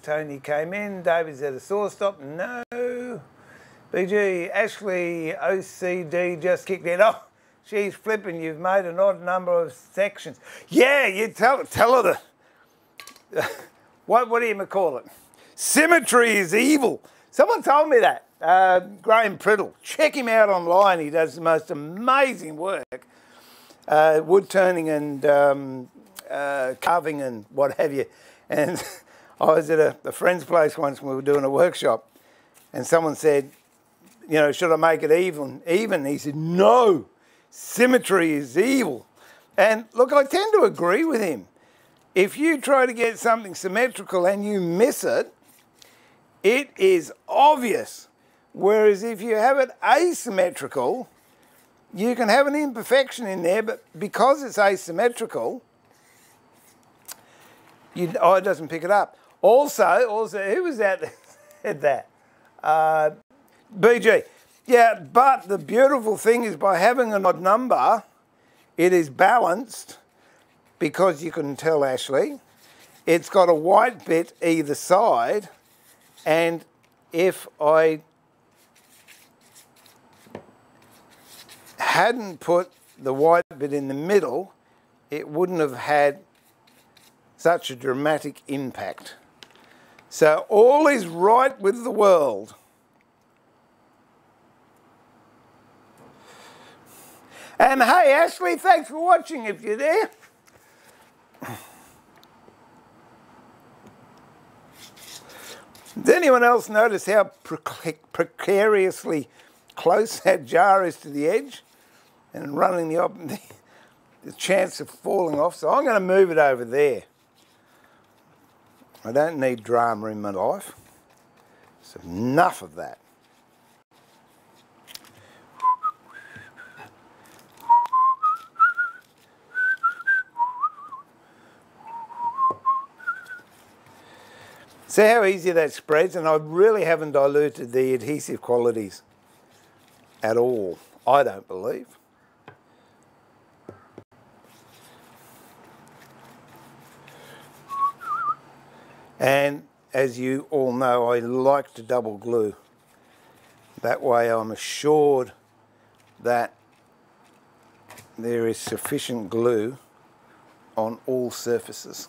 Tony came in. David's at a SawStop. No. BG, Ashley OCD just kicked in. Oh, She's flipping, you've made an odd number of sections. Yeah, you tell, tell her the, what, what do you call it? Symmetry is evil. Someone told me that. Uh, Graeme Priddle. Check him out online. He does the most amazing work. Uh, wood turning and um, uh, carving and what have you. And I was at a, a friend's place once when we were doing a workshop and someone said, you know, should I make it even? Even? He said, no. Symmetry is evil. And look, I tend to agree with him. If you try to get something symmetrical and you miss it, it is obvious. Whereas if you have it asymmetrical, you can have an imperfection in there, but because it's asymmetrical, you, oh, it doesn't pick it up. Also, also, who was that said that? Uh, BG. Yeah, but the beautiful thing is by having an odd number, it is balanced because you can tell Ashley, it's got a white bit either side and if I hadn't put the white bit in the middle, it wouldn't have had such a dramatic impact. So all is right with the world. And hey, Ashley, thanks for watching if you're there. Does anyone else notice how precariously close that jar is to the edge and running the, the, the chance of falling off? So I'm going to move it over there. I don't need drama in my life. So enough of that. See how easy that spreads? And I really haven't diluted the adhesive qualities at all, I don't believe. And as you all know, I like to double glue. That way I'm assured that there is sufficient glue on all surfaces.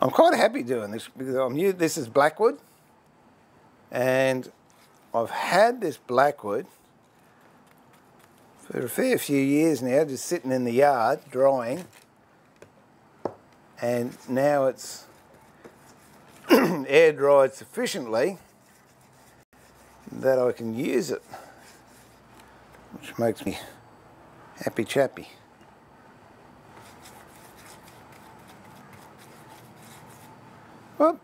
I'm quite happy doing this because I'm new. This is Blackwood, and I've had this Blackwood for a fair few years now, just sitting in the yard drying, and now it's air dried sufficiently that I can use it, which makes me happy chappy. Well,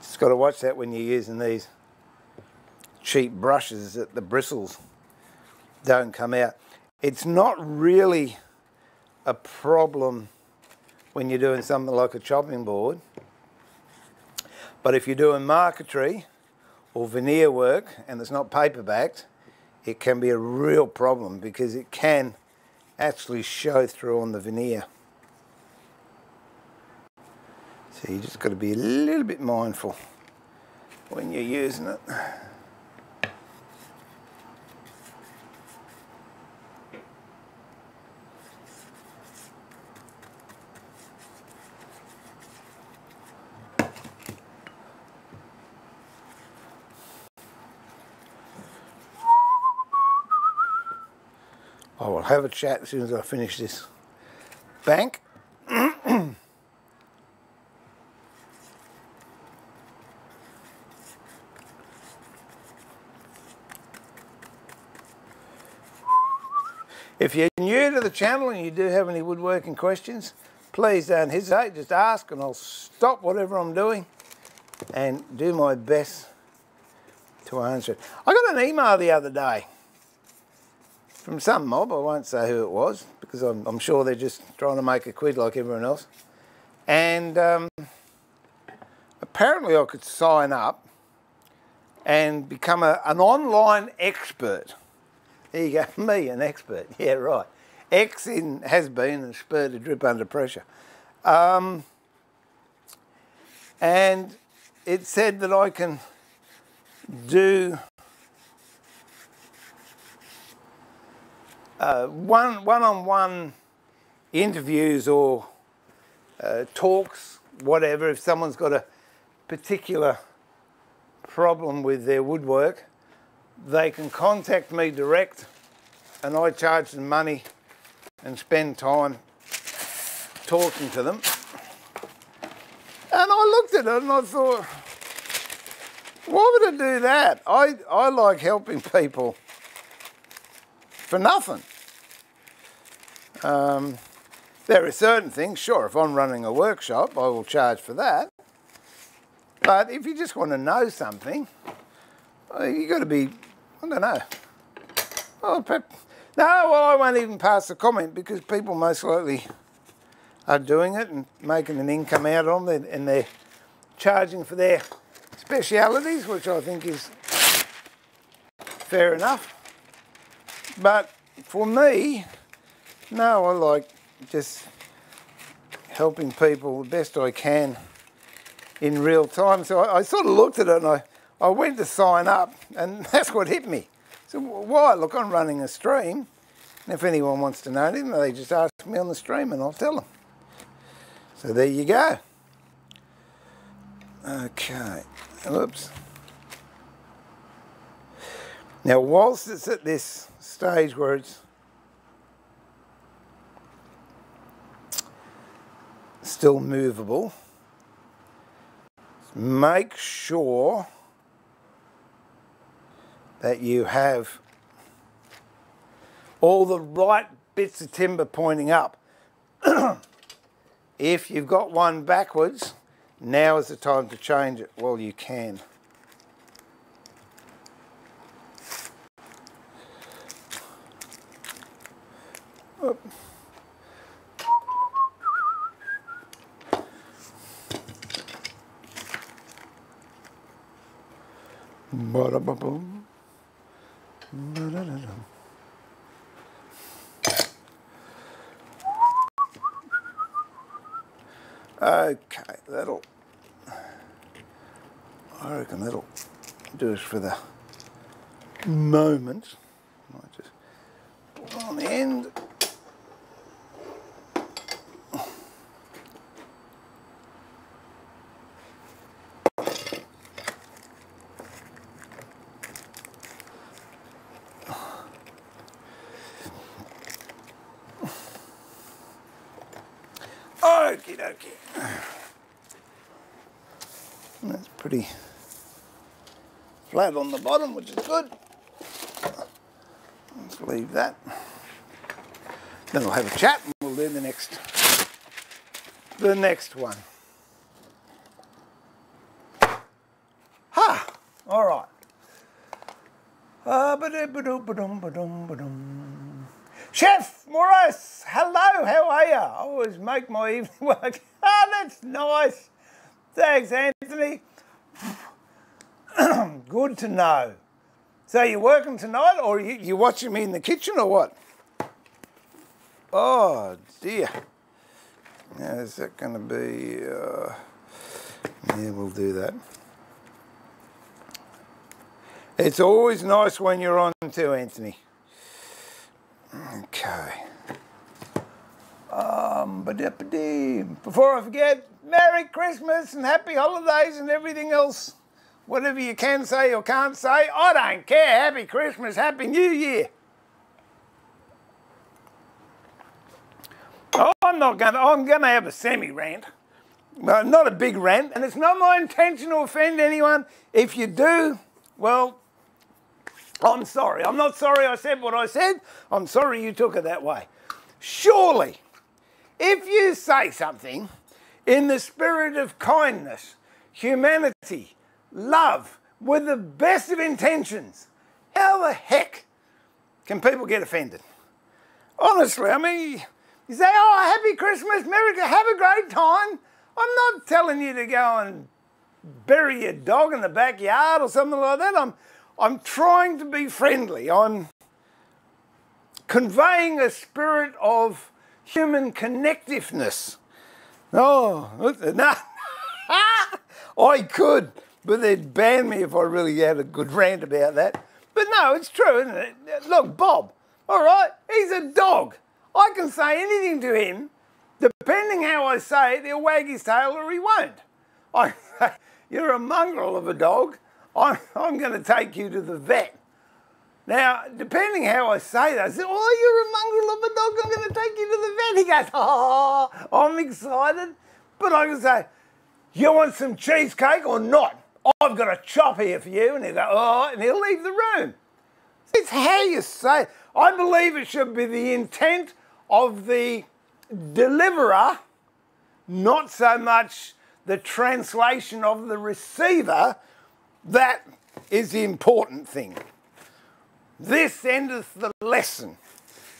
just got to watch that when you're using these cheap brushes at the bristles don't come out. It's not really a problem when you're doing something like a chopping board. But if you're doing marquetry or veneer work and it's not paper backed, it can be a real problem because it can actually show through on the veneer. So you just got to be a little bit mindful when you're using it. Have a chat as soon as I finish this bank. if you're new to the channel and you do have any woodworking questions, please don't hesitate, just ask and I'll stop whatever I'm doing and do my best to answer it. I got an email the other day from some mob, I won't say who it was, because I'm, I'm sure they're just trying to make a quid like everyone else. And um, apparently I could sign up and become a, an online expert. There you go, me, an expert. Yeah, right. X in has been and spur to drip under pressure. Um, and it said that I can do uh, one one-on-one interviews or uh, talks, whatever, if someone's got a particular problem with their woodwork, they can contact me direct and I charge them money and spend time talking to them. And I looked at it and I thought, why would I do that? I, I like helping people for nothing. Um, there are certain things, sure, if I'm running a workshop, I will charge for that. But if you just want to know something, you've got to be, I don't know. Oh, no, well, I won't even pass the comment because people most likely are doing it and making an income out of them and they're charging for their specialities, which I think is fair enough. But for me, no, I like just helping people the best I can in real time. So I, I, sort of looked at it and I, I went to sign up and that's what hit me. So why? Look, I'm running a stream. And if anyone wants to know anything, they just ask me on the stream and I'll tell them. So there you go. Okay. Oops. Now, whilst it's at this stage where it's still movable, make sure that you have all the right bits of timber pointing up. if you've got one backwards, now is the time to change it while you can. Okay, that'll, I reckon that'll do us for the moment. Might just put on the end. Okie dokie. That's pretty flat on the bottom, which is good. Let's leave that. Then we'll have a chat and we'll do the next the next one. Ha! All right. Chef Morris, hello, how are you? I always make my evening work. Oh, that's nice. Thanks, Anthony. Good to know. So you're working tonight or you, you watching me in the kitchen or what? Oh, dear. Now, is that going to be... Uh, yeah, we'll do that. It's always nice when you're on too, Anthony. Okay. Um, before I forget, Merry Christmas and Happy Holidays and everything else. Whatever you can say or can't say, I don't care. Happy Christmas, Happy New Year. I'm not going to, I'm going to have a semi rant. Well, not a big rant, and it's not my intention to offend anyone. If you do, well, I'm sorry. I'm not sorry I said what I said. I'm sorry you took it that way. Surely, if you say something in the spirit of kindness, humanity, love, with the best of intentions, how the heck can people get offended? Honestly, I mean, you say, oh, happy Christmas, Merry have a great time. I'm not telling you to go and bury your dog in the backyard or something like that. I'm I'm trying to be friendly. I'm conveying a spirit of human connectiveness. Oh, no. I could, but they'd ban me if I really had a good rant about that. But no, it's true, isn't it? Look, Bob, all right, he's a dog. I can say anything to him. Depending how I say it, he'll wag his tail or he won't. I, you're a mongrel of a dog. I'm, I'm going to take you to the vet. Now, depending how I say that, I say, oh, you're a mongrel of a dog, I'm going to take you to the vet. He goes, oh, I'm excited. But I can say, you want some cheesecake or not? I've got a chop here for you. And he'll go, oh, and he'll leave the room. It's how you say it. I believe it should be the intent of the deliverer, not so much the translation of the receiver, that is the important thing. This endeth the lesson.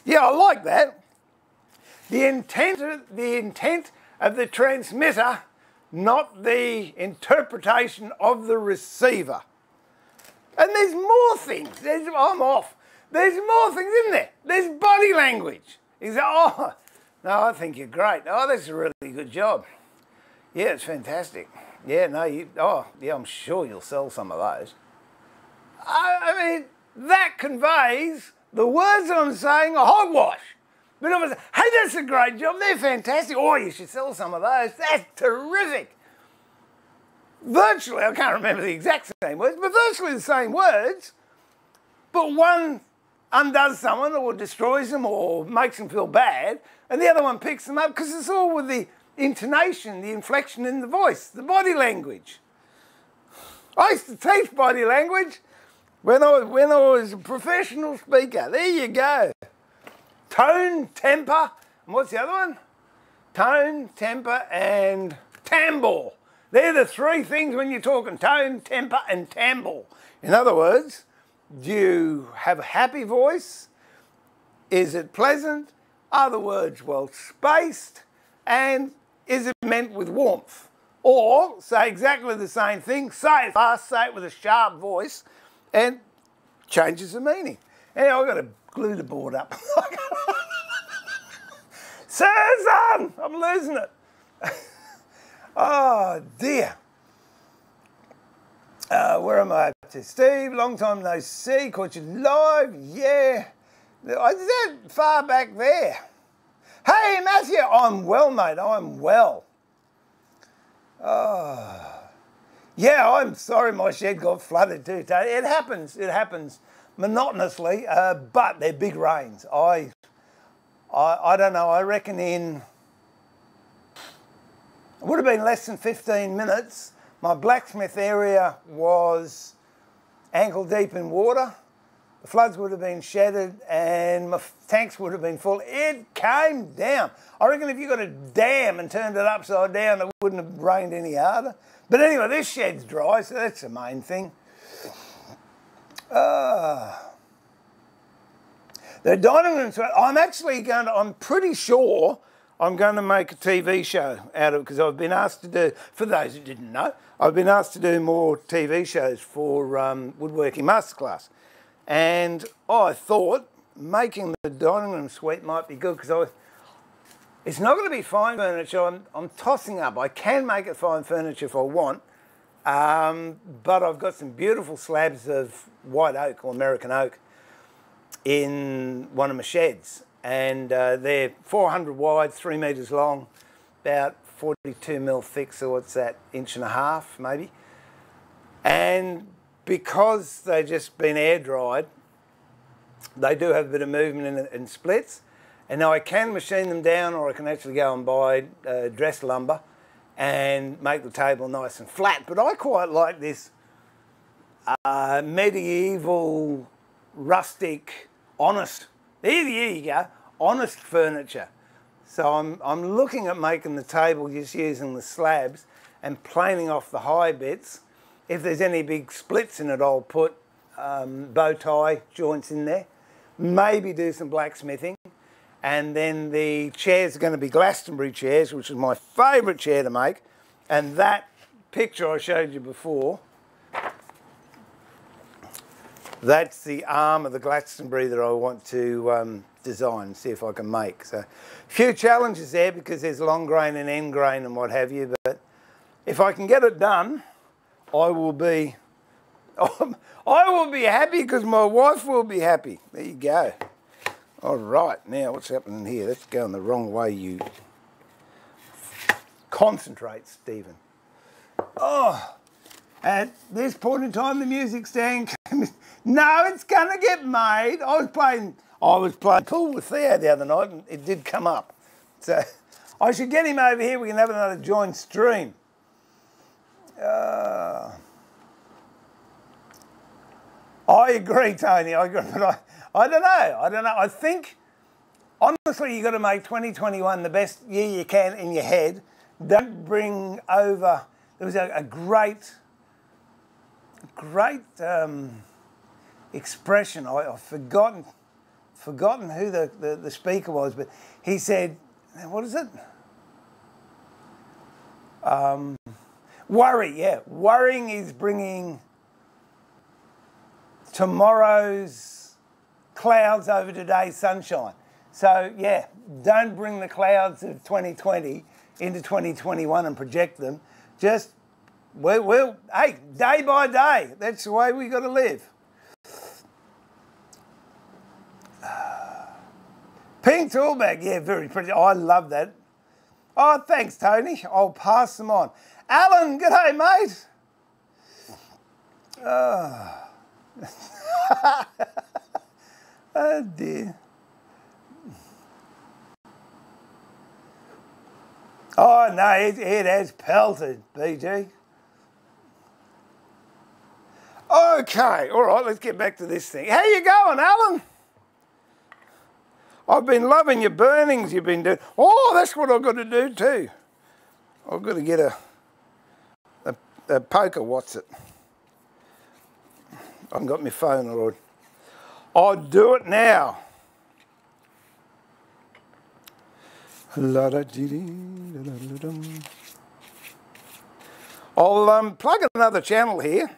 Yeah, I like that. The intent, the intent of the transmitter, not the interpretation of the receiver. And there's more things. There's, I'm off. There's more things, isn't there? There's body language. He said, oh, no, I think you're great. Oh, that's a really good job. Yeah, it's fantastic. Yeah, no, you, oh, yeah, I'm sure you'll sell some of those. I, I mean, that conveys the words that I'm saying are hogwash. But I say, hey, that's a great job, they're fantastic. Oh, you should sell some of those. That's terrific. Virtually, I can't remember the exact same words, but virtually the same words, but one undoes someone or destroys them or makes them feel bad, and the other one picks them up because it's all with the intonation, the inflection in the voice, the body language. I used to teach body language when I, when I was a professional speaker. There you go. Tone, temper, and what's the other one? Tone, temper, and timbre. They're the three things when you're talking tone, temper, and timbre. In other words, do you have a happy voice? Is it pleasant? Are the words well spaced? And is it meant with warmth? Or say exactly the same thing, say it fast, say it with a sharp voice, and changes the meaning. Hey, I've got to glue the board up. Susan, I'm losing it. oh dear. Uh, where am I up to? Steve, long time no see. Caught you live. Yeah. Is that far back there? Hey, Matthew. I'm well, mate. I'm well. Oh. Yeah, I'm sorry my shed got flooded too. It happens. It happens monotonously, uh, but they're big rains. I, I, I don't know. I reckon in it would have been less than 15 minutes my blacksmith area was ankle deep in water. The floods would have been shattered and my tanks would have been full. It came down. I reckon if you got a dam and turned it upside down, it wouldn't have rained any harder. But anyway, this shed's dry, so that's the main thing. Uh, the dining room, suite. I'm actually going to, I'm pretty sure I'm going to make a TV show out of it because I've been asked to do, for those who didn't know, I've been asked to do more TV shows for um, Woodworking Masterclass. And I thought making the dining room suite might be good because I was, it's not going to be fine furniture. I'm, I'm, tossing up. I can make it fine furniture if I want, um, but I've got some beautiful slabs of white oak or American oak in one of my sheds and uh, they're 400 wide, three metres long, about 42 mil thick, so what's that, inch and a half maybe. And because they've just been air dried, they do have a bit of movement in, in splits. And now I can machine them down or I can actually go and buy uh, dress lumber and make the table nice and flat. But I quite like this uh, medieval, rustic, honest there, you go, honest furniture. So I'm, I'm looking at making the table just using the slabs and planing off the high bits. If there's any big splits in it, I'll put um, bow tie joints in there. Maybe do some blacksmithing. And then the chairs are going to be Glastonbury chairs, which is my favourite chair to make. And that picture I showed you before that's the arm of the Glastonbury that I want to um, design, see if I can make. So a few challenges there because there's long grain and end grain and what have you, but if I can get it done, I will be, I will be happy because my wife will be happy. There you go. All right, now what's happening here? That's going the wrong way, you. Concentrate, Stephen. Oh, at this point in time, the music stand No, it's gonna get made. I was playing I was playing pool with Theo the other night and it did come up. So I should get him over here. We can have another joint stream. Uh, I agree, Tony. I agree, but I, I don't know. I don't know. I think honestly, you've got to make 2021 the best year you can in your head. Don't bring over. There was a, a great, great um, expression. I, I've forgotten, forgotten who the, the, the speaker was, but he said, "What is it?" Um, worry. Yeah, worrying is bringing tomorrow's clouds over today's sunshine. So, yeah, don't bring the clouds of 2020 into 2021 and project them. Just, we'll, we'll hey, day by day, that's the way we got to live. Pink tool bag, yeah, very pretty. I love that. Oh, thanks, Tony. I'll pass them on. Alan, g'day, mate. Oh. oh dear. Oh no, it, it has pelted, BG. Okay, all right, let's get back to this thing. How you going, Alan? I've been loving your burnings you've been doing. Oh, that's what I've got to do too. I've got to get a, a, a poker, what's it? I haven't got my phone, Lord. I'll do it now. I'll um, plug another channel here.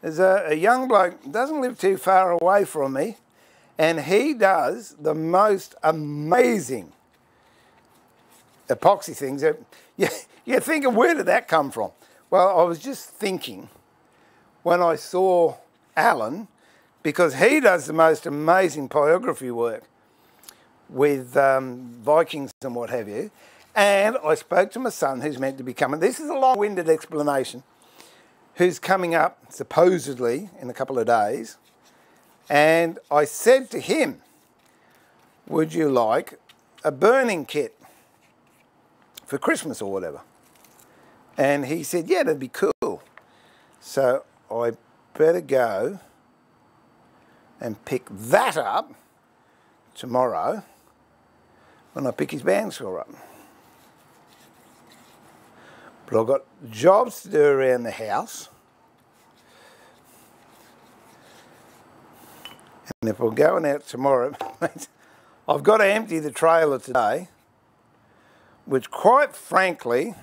There's a, a young bloke, doesn't live too far away from me, and he does the most amazing epoxy things. You, you think, where did that come from? Well, I was just thinking when I saw Alan, because he does the most amazing pyrography work with um, Vikings and what have you. And I spoke to my son, who's meant to be coming. This is a long winded explanation, who's coming up supposedly in a couple of days. And I said to him, Would you like a burning kit for Christmas or whatever? And he said, Yeah, that'd be cool. So I better go and pick that up tomorrow when I pick his bandsaw up. But I've got jobs to do around the house. And if we're going out tomorrow, I've got to empty the trailer today, which quite frankly,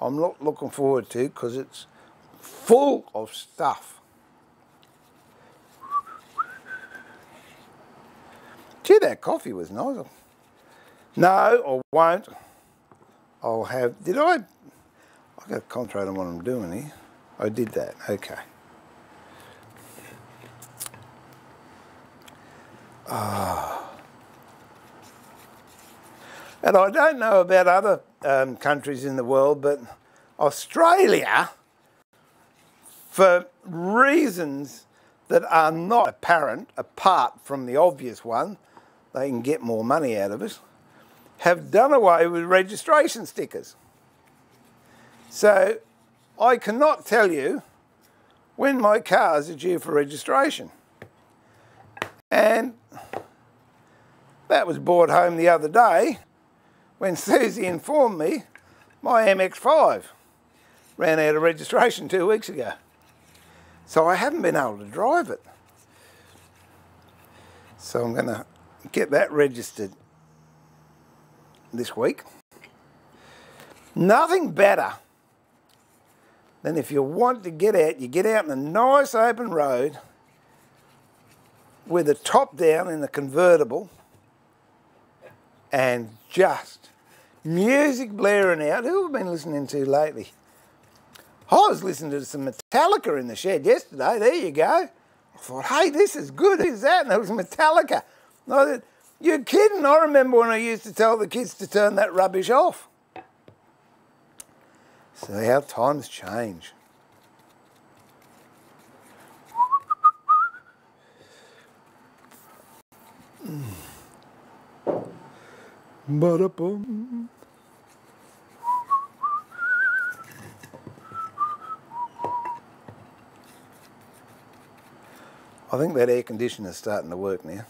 I'm not looking forward to because it's full of stuff. Gee, that coffee was nice. No, I won't. I'll have, did I, I got to concentrate on what I'm doing here. I did that, okay. Ah. And I don't know about other um, countries in the world, but Australia, for reasons that are not apparent, apart from the obvious one, they can get more money out of us, have done away with registration stickers. So I cannot tell you when my cars are due for registration. And that was brought home the other day when Susie informed me my MX-5 ran out of registration two weeks ago. So I haven't been able to drive it. So I'm going to get that registered this week. Nothing better than if you want to get out, you get out in a nice open road with the top down in a convertible and just music blaring out. Who have I been listening to lately? I was listening to some Metallica in the shed yesterday. There you go. I thought, hey, this is good. Who's that? And it was Metallica. No, you're kidding. I remember when I used to tell the kids to turn that rubbish off. See how times change. Mm. Ba-da-bum. I think that air conditioner's starting to work now.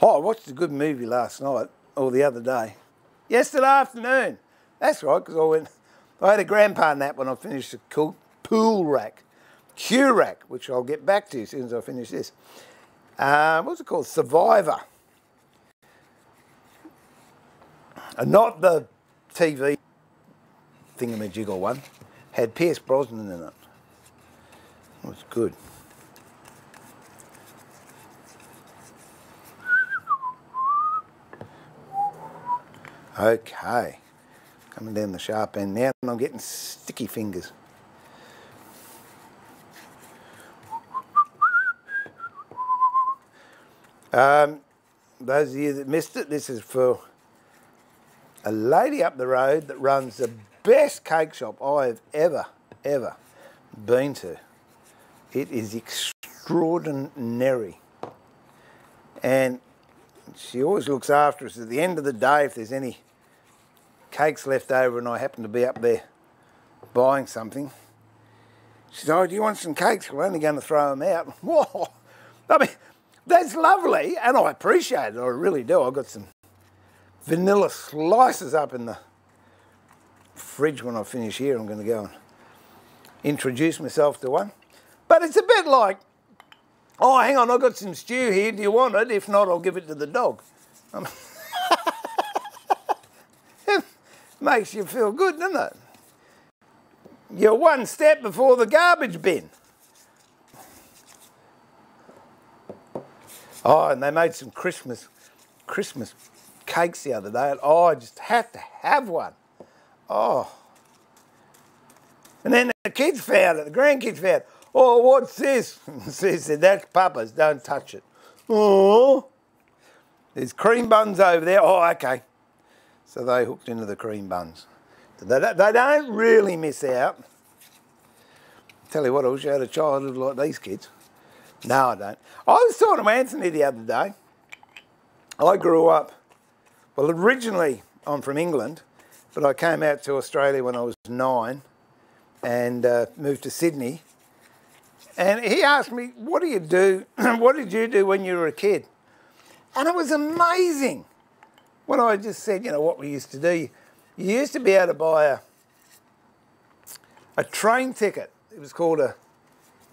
Oh, I watched a good movie last night, or the other day. Yesterday afternoon. That's right, because I went, I had a grandpa nap when I finished the cool pool rack, cue rack, which I'll get back to as soon as I finish this. Uh, what's it called? Survivor. Uh, not the TV thingamajiggle one. Had Pierce Brosnan in it. It was good. Okay, coming down the sharp end now and I'm getting sticky fingers. Um, those of you that missed it, this is for a lady up the road that runs the best cake shop I've ever, ever been to. It is extraordinary. And she always looks after us. At the end of the day, if there's any cakes left over and I happen to be up there buying something, she says, oh, do you want some cakes? We're only going to throw them out. Whoa! I mean, that's lovely, and I appreciate it. I really do. I've got some vanilla slices up in the fridge when I finish here. I'm going to go and introduce myself to one. But it's a bit like Oh, hang on, I've got some stew here. Do you want it? If not, I'll give it to the dog. Um, it makes you feel good, doesn't it? You're one step before the garbage bin. Oh, and they made some Christmas Christmas cakes the other day. And, oh, I just had to have one. Oh. And then the kids found it, the grandkids found it. Oh, what's this? she said, that's Papa's, don't touch it. Oh, there's cream buns over there. Oh, okay. So they hooked into the cream buns. They, they don't really miss out. Tell you what, I wish I had a childhood like these kids. No, I don't. I was talking to Anthony the other day. I grew up, well, originally I'm from England, but I came out to Australia when I was nine and uh, moved to Sydney and he asked me, What do you do? what did you do when you were a kid? And it was amazing when I just said, You know, what we used to do. You used to be able to buy a, a train ticket. It was called a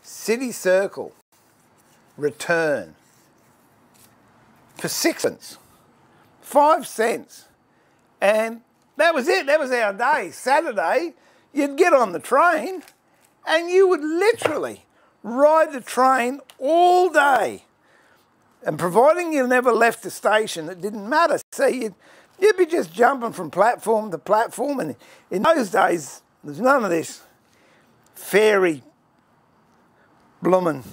City Circle return for six cents, five cents. And that was it. That was our day. Saturday, you'd get on the train and you would literally ride the train all day. And providing you never left the station, it didn't matter. See, you'd, you'd be just jumping from platform to platform. And in those days, there's none of this fairy blooming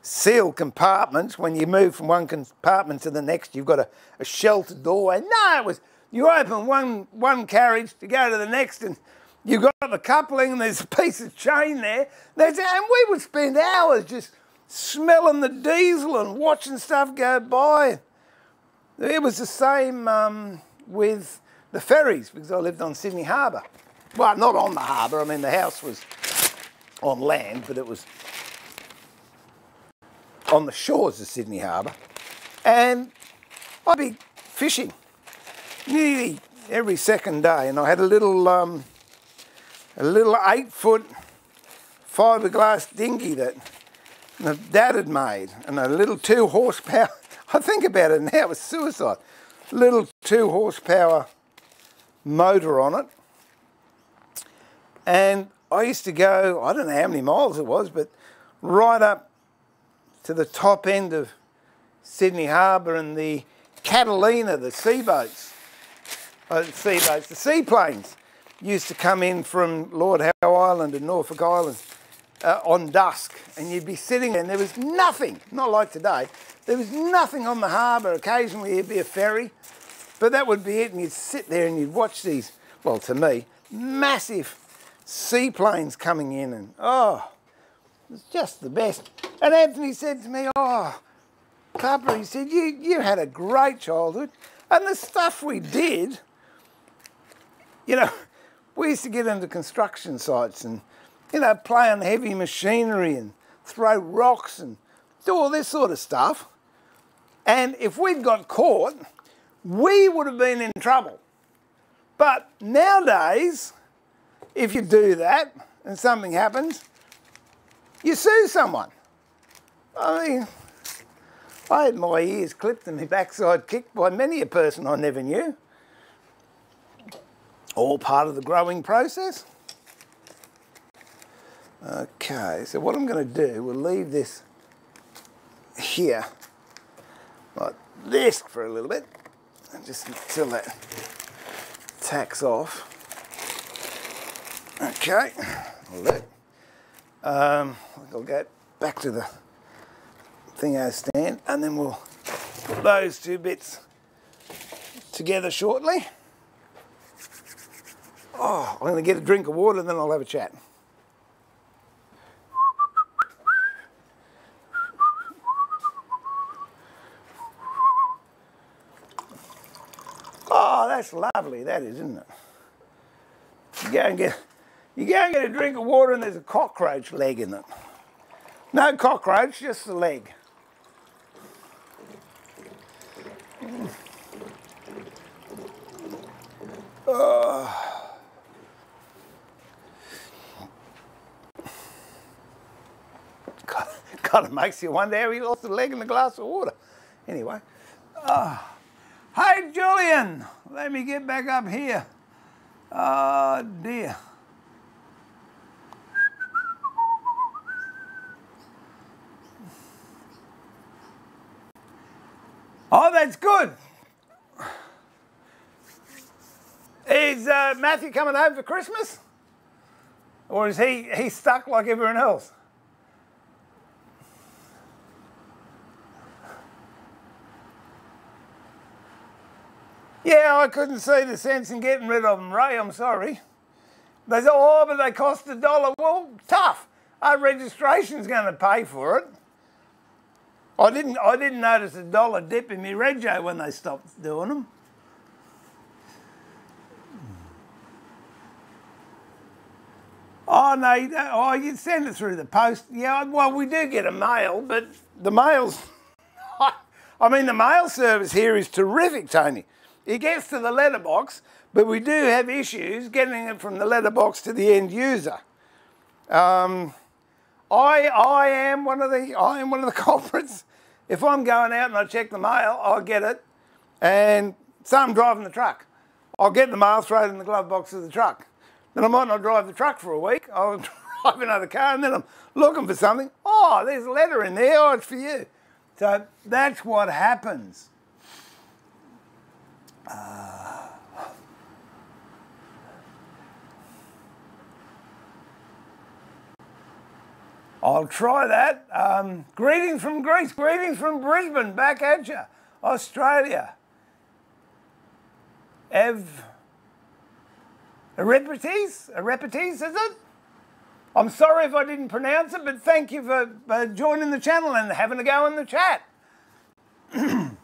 seal compartments. When you move from one compartment to the next, you've got a, a sheltered doorway. No, it was you open one, one carriage to go to the next and You've got the coupling, and there's a piece of chain there. And we would spend hours just smelling the diesel and watching stuff go by. It was the same um, with the ferries because I lived on Sydney Harbour. Well, not on the harbour. I mean, the house was on land, but it was on the shores of Sydney Harbour. And I'd be fishing nearly every second day, and I had a little um, a little eight foot fiberglass dinghy that my dad had made and a little two horsepower, I think about it now, was suicide. Little two horsepower motor on it. And I used to go, I don't know how many miles it was, but right up to the top end of Sydney Harbour and the Catalina, the sea boats, uh, sea boats, the seaplanes used to come in from Lord Howe Island and Norfolk Island uh, on dusk, and you'd be sitting there, and there was nothing, not like today, there was nothing on the harbour. Occasionally there'd be a ferry, but that would be it, and you'd sit there and you'd watch these, well, to me, massive seaplanes coming in and, oh, it's just the best. And Anthony said to me, oh, Papa, he said, you, you had a great childhood. And the stuff we did, you know, we used to get into construction sites and, you know, play on heavy machinery and throw rocks and do all this sort of stuff. And if we'd got caught, we would have been in trouble. But nowadays, if you do that and something happens, you sue someone. I mean, I had my ears clipped and my backside kicked by many a person I never knew. All part of the growing process. Okay, so what I'm going to do, we'll leave this here like this for a little bit, and just until that tacks off. Okay, let. Um, I'll go back to the thing thingo stand, and then we'll put those two bits together shortly. Oh, I'm going to get a drink of water, and then I'll have a chat. Oh, that's lovely, that is, isn't it? You go and get, you get a drink of water and there's a cockroach leg in it. No cockroach, just the leg. Oh. Kind of makes you wonder how he lost a leg in a glass of water. Anyway. Oh. Hey, Julian, let me get back up here. Oh, dear. Oh, that's good. Is uh, Matthew coming home for Christmas? Or is he, he stuck like everyone else? Yeah, I couldn't see the sense in getting rid of them, Ray. I'm sorry. They said, oh, but they cost a dollar. Well, tough. Our registration's going to pay for it. I didn't, I didn't notice a dollar dip in my rego when they stopped doing them. Oh, no. Oh, you send it through the post. Yeah, well, we do get a mail, but the mail's... I mean, the mail service here is terrific, Tony. It gets to the letterbox, but we do have issues getting it from the letterbox to the end user. Um, I, I am one of the I am one of the culprits. If I'm going out and I check the mail, I'll get it, and so I'm driving the truck. I'll get the mail, it in the glove box of the truck. Then I might not drive the truck for a week. I'll drive another car, and then I'm looking for something. Oh, there's a letter in there. Oh, it's for you. So that's what happens. Uh, I'll try that. Um, greetings from Greece, greetings from Brisbane, back at you, Australia. Ev. Erepites? Erepites, is it? I'm sorry if I didn't pronounce it, but thank you for, for joining the channel and having a go in the chat.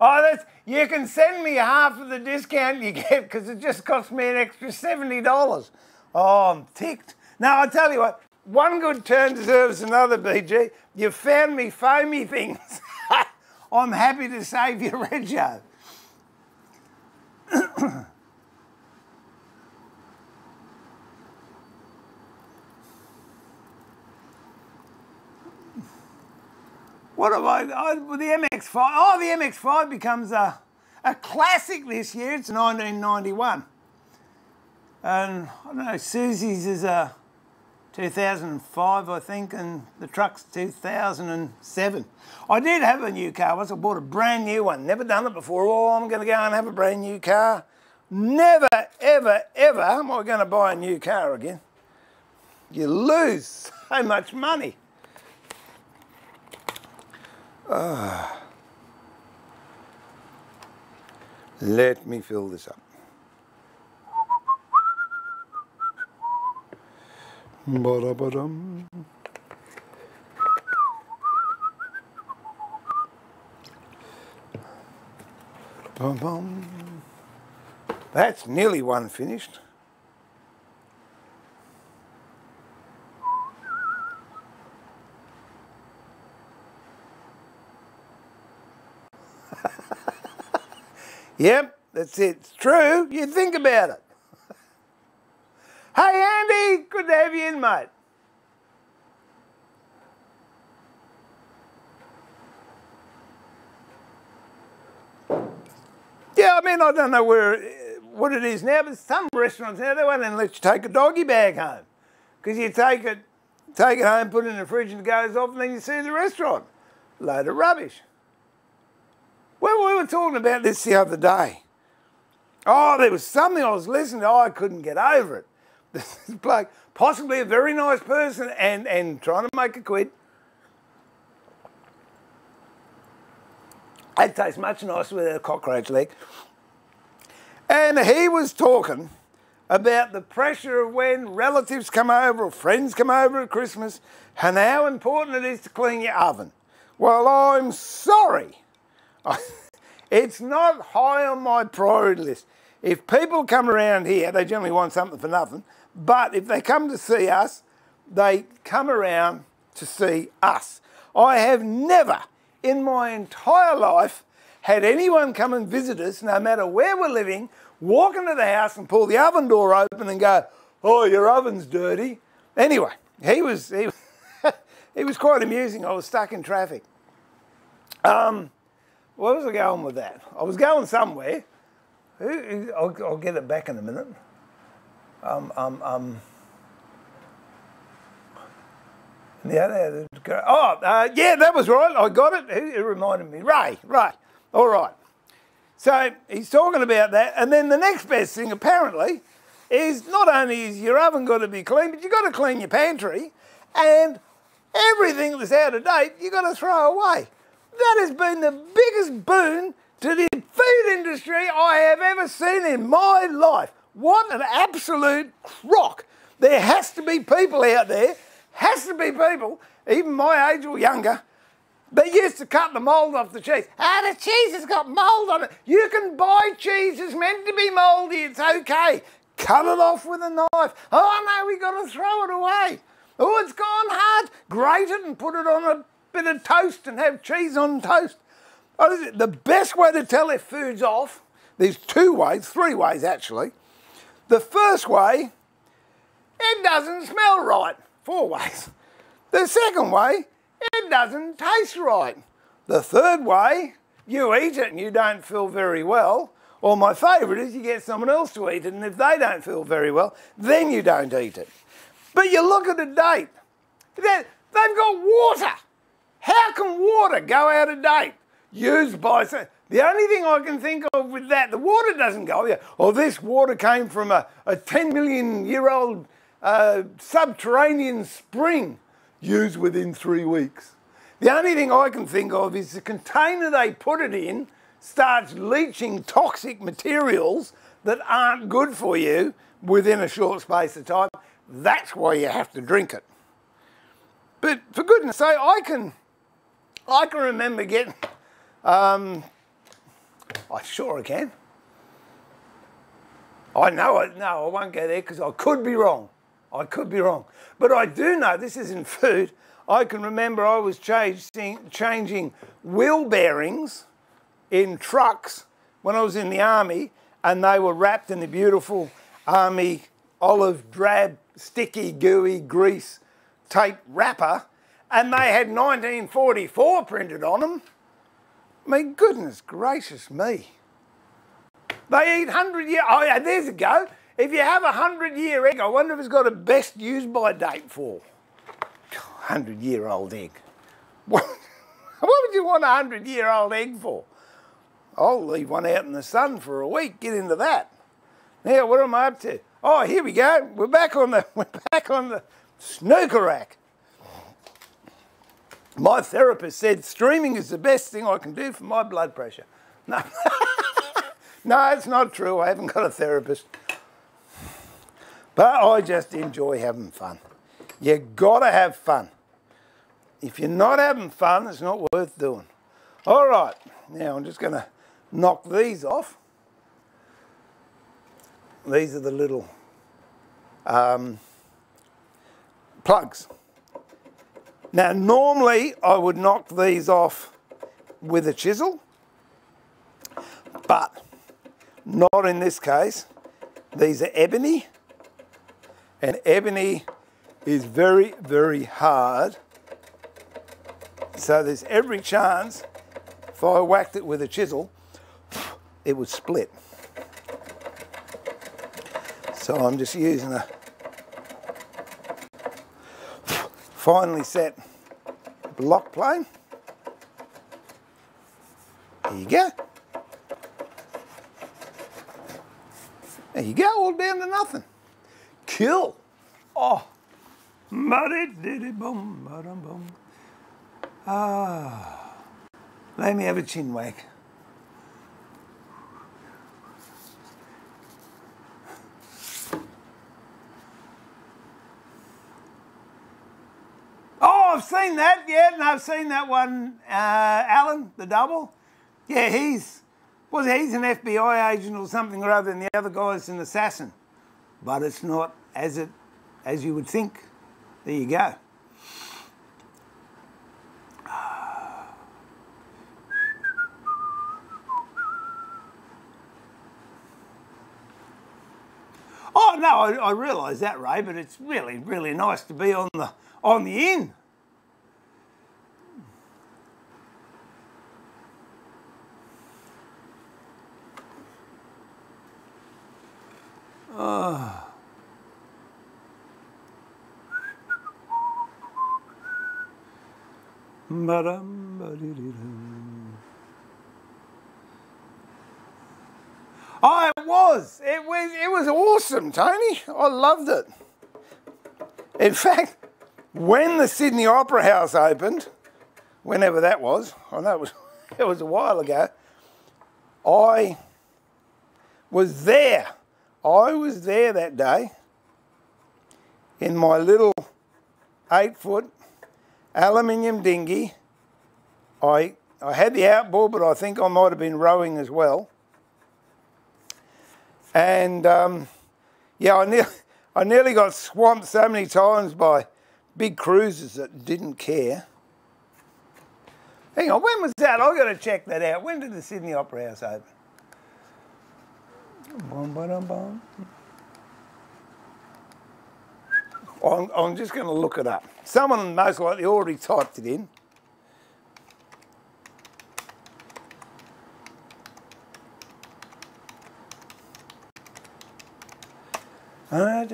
Oh, that's you can send me half of the discount you get because it just cost me an extra seventy dollars. Oh, I'm ticked. Now I tell you what, one good turn deserves another, BG. You found me foamy things. I'm happy to save you, Rego. What have oh, I, oh, the MX-5, oh, the MX-5 becomes a, a classic this year. It's 1991. And I don't know, Susie's is a 2005, I think, and the truck's 2007. I did have a new car once. I bought a brand new one. Never done it before. Oh, I'm going to go and have a brand new car. Never, ever, ever am I going to buy a new car again. You lose so much money. Ah. Let me fill this up. Ba-da-ba-dum. That's nearly one finished. Yep, that's it. It's true. You think about it. hey, Andy, good to have you in, mate. Yeah, I mean, I don't know where uh, what it is now, but some restaurants now they won't even let you take a doggy bag home because you take it, take it home, put it in the fridge, and it goes off, and then you see the restaurant. Load of rubbish. Well, we were talking about this the other day. Oh, there was something I was listening to. Oh, I couldn't get over it. This bloke, possibly a very nice person, and and trying to make a quid. It tastes much nicer with a cockroach leg. And he was talking about the pressure of when relatives come over or friends come over at Christmas and how important it is to clean your oven. Well, I'm sorry. it's not high on my priority list. If people come around here, they generally want something for nothing. But if they come to see us, they come around to see us. I have never in my entire life had anyone come and visit us, no matter where we're living, walk into the house and pull the oven door open and go, oh, your oven's dirty. Anyway, he was, he, he was quite amusing. I was stuck in traffic. Um, where was I going with that? I was going somewhere. I'll, I'll get it back in a minute. Um, um, um, yeah, oh, uh, yeah, that was right. I got it. It reminded me. Ray, Ray. All right. So he's talking about that. And then the next best thing, apparently, is not only is your oven got to be clean, but you've got to clean your pantry. And everything that's out of date, you've got to throw away. That has been the biggest boon to the food industry I have ever seen in my life. What an absolute crock. There has to be people out there, has to be people, even my age or younger, they used to cut the mould off the cheese. Ah, the cheese has got mould on it. You can buy cheese that's meant to be mouldy. It's okay. Cut it off with a knife. Oh no, we've got to throw it away. Oh, it's gone hard. Grate it and put it on a bit of toast and have cheese on toast. The best way to tell if food's off, there's two ways, three ways actually. The first way, it doesn't smell right. Four ways. The second way, it doesn't taste right. The third way, you eat it and you don't feel very well. Or my favourite is you get someone else to eat it, and if they don't feel very well, then you don't eat it. But you look at the date, they've got water. How can water go out of date? Used by the only thing I can think of with that, the water doesn't go there. Oh, this water came from a, a 10 million year old uh, subterranean spring used within three weeks. The only thing I can think of is the container they put it in starts leaching toxic materials that aren't good for you within a short space of time. That's why you have to drink it. But for goodness sake, I can, I can remember getting, um, I sure I can. I know it, no, I won't go there because I could be wrong. I could be wrong. But I do know this isn't food. I can remember I was changing, changing wheel bearings in trucks when I was in the army, and they were wrapped in the beautiful army olive drab, sticky, gooey grease tape wrapper, and they had 1944 printed on them. I mean, goodness gracious me. They eat 100 year. Oh, yeah, there's a go. If you have a 100 year egg, I wonder if it's got a best use by date for. 100 year old egg. What, what would you want a 100 year old egg for? I'll leave one out in the sun for a week, get into that. Now, what am I up to? Oh, here we go. We're back on the, we're back on the snooker rack. My therapist said streaming is the best thing I can do for my blood pressure. No, no, it's not true. I haven't got a therapist. But I just enjoy having fun. You gotta have fun. If you're not having fun, it's not worth doing. All right, now I'm just gonna knock these off. These are the little um, plugs. Now, normally I would knock these off with a chisel, but not in this case. These are ebony, and ebony is very, very hard. So there's every chance if I whacked it with a chisel, it would split. So I'm just using a finely set block plane. There you go. There you go, all down to nothing. Kill. Oh. Ah. Let me have a chin whack. I've seen that, yeah, and I've seen that one, uh, Alan, the double. Yeah, he's, was he's an FBI agent or something or other, and the other guy's an assassin. But it's not as it, as you would think. There you go. Oh no, I, I realise that, Ray, but it's really, really nice to be on the on the in. Oh. Oh, it was. It was. It was awesome, Tony. I loved it. In fact, when the Sydney Opera House opened, whenever that was, I know it was. It was a while ago. I was there I was there that day in my little eight foot aluminium dinghy. I, I had the outboard, but I think I might have been rowing as well. And um, yeah, I, ne I nearly got swamped so many times by big cruisers that didn't care. Hang on, when was that? I've got to check that out. When did the Sydney Opera House open? I'm, I'm just going to look it up. Someone most likely already typed it in. Ah,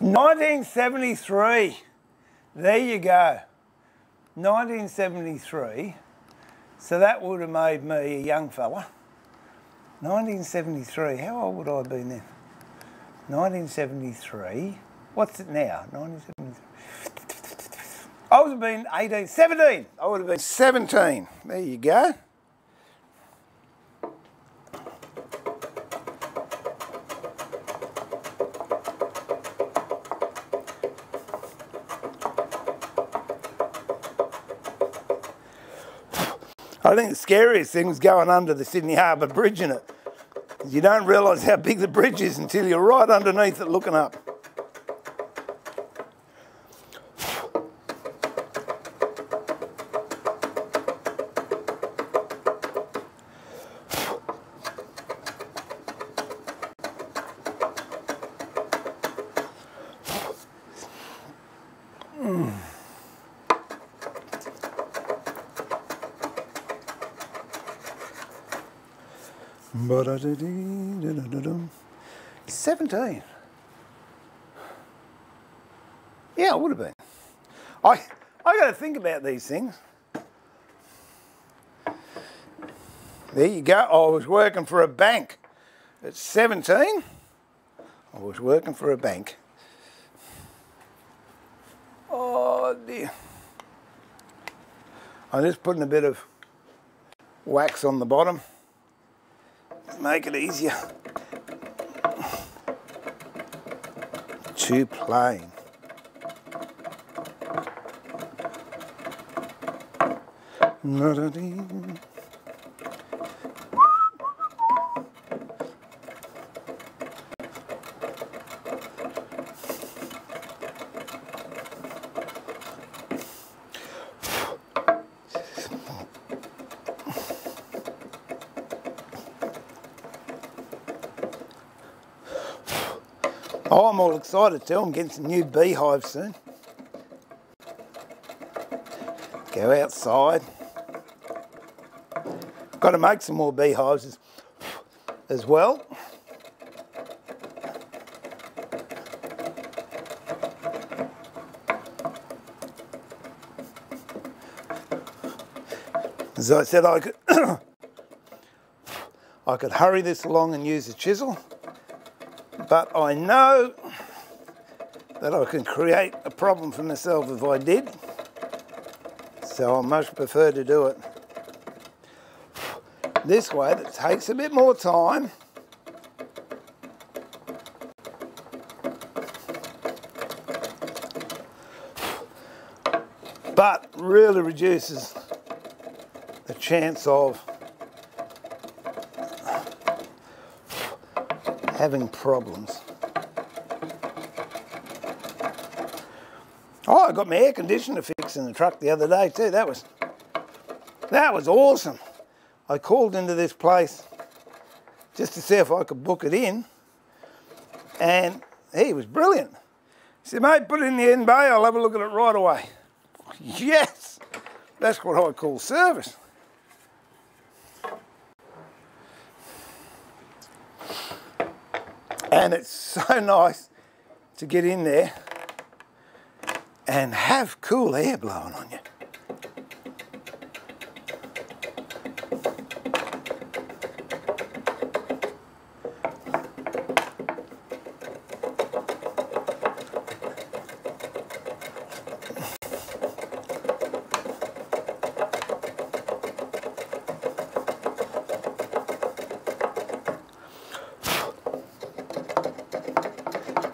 nineteen seventy three. There you go. Nineteen seventy three. So that would have made me a young fella. 1973, how old would I have been then? 1973, what's it now? 1973. I would have been 18, 17. I would have been 17. There you go. Think the scariest thing was going under the Sydney Harbour Bridge in it. You don't realise how big the bridge is until you're right underneath it looking up. Seventeen. Yeah, it would have been. I I got to think about these things. There you go. I was working for a bank at 17. I was working for a bank. Oh dear. I'm just putting a bit of wax on the bottom make it easier too plain Oh, I'm all excited too. I'm getting some new beehives soon. Go outside. Got to make some more beehives as, as well. As I said, I could, I could hurry this along and use a chisel. But I know that I can create a problem for myself if I did. So I much prefer to do it this way that takes a bit more time. But really reduces the chance of having problems. Oh, I got my air conditioner fixed in the truck the other day too. That was that was awesome. I called into this place just to see if I could book it in, and he was brilliant. He said, mate, put it in the end bay, I'll have a look at it right away. Yes, that's what I call service. And it's so nice to get in there and have cool air blowing on you.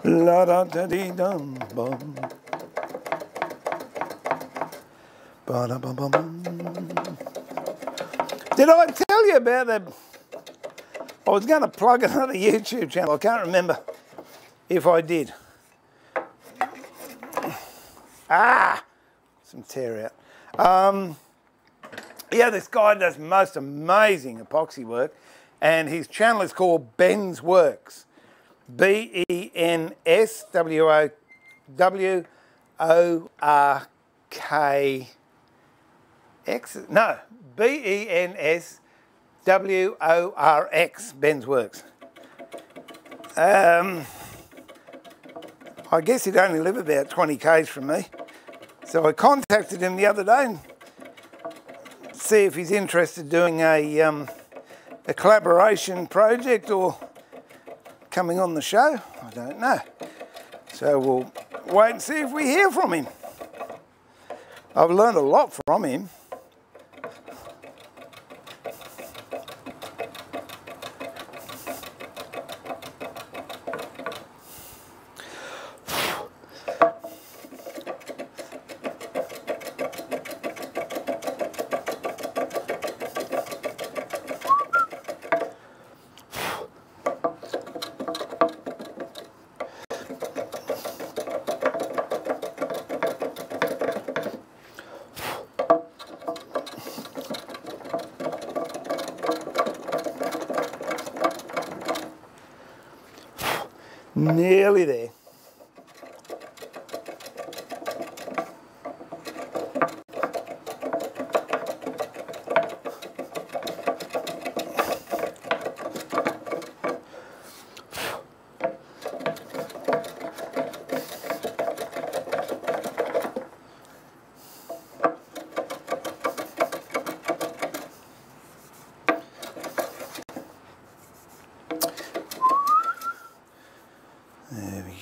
La da da dee dum bum. Ba da bum bum bum. Did I tell you about that? I was going to plug another YouTube channel. I can't remember if I did. Ah, some tear out. Um, yeah, this guy does most amazing epoxy work, and his channel is called Ben's Works. B E N S W O W O R K X. No, B E N S W O R X. Ben's Works. Um, I guess he'd only live about 20 k's from me. So I contacted him the other day and see if he's interested doing a, um, a collaboration project or coming on the show? I don't know. So we'll wait and see if we hear from him. I've learned a lot from him. Nearly there. There we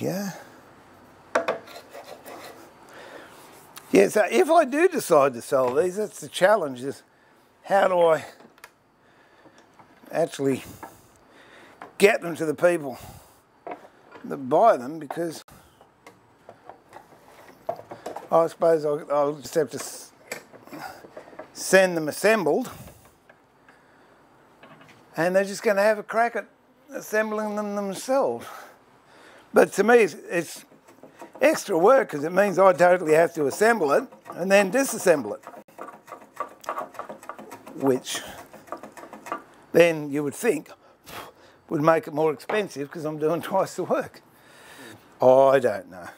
So if I do decide to sell these, that's the challenge is how do I actually get them to the people that buy them because I suppose I'll, I'll just have to send them assembled and they're just going to have a crack at assembling them themselves. But to me, it's, it's extra work because it means I totally have to assemble it and then disassemble it. Which then you would think would make it more expensive because I'm doing twice the work. I don't know.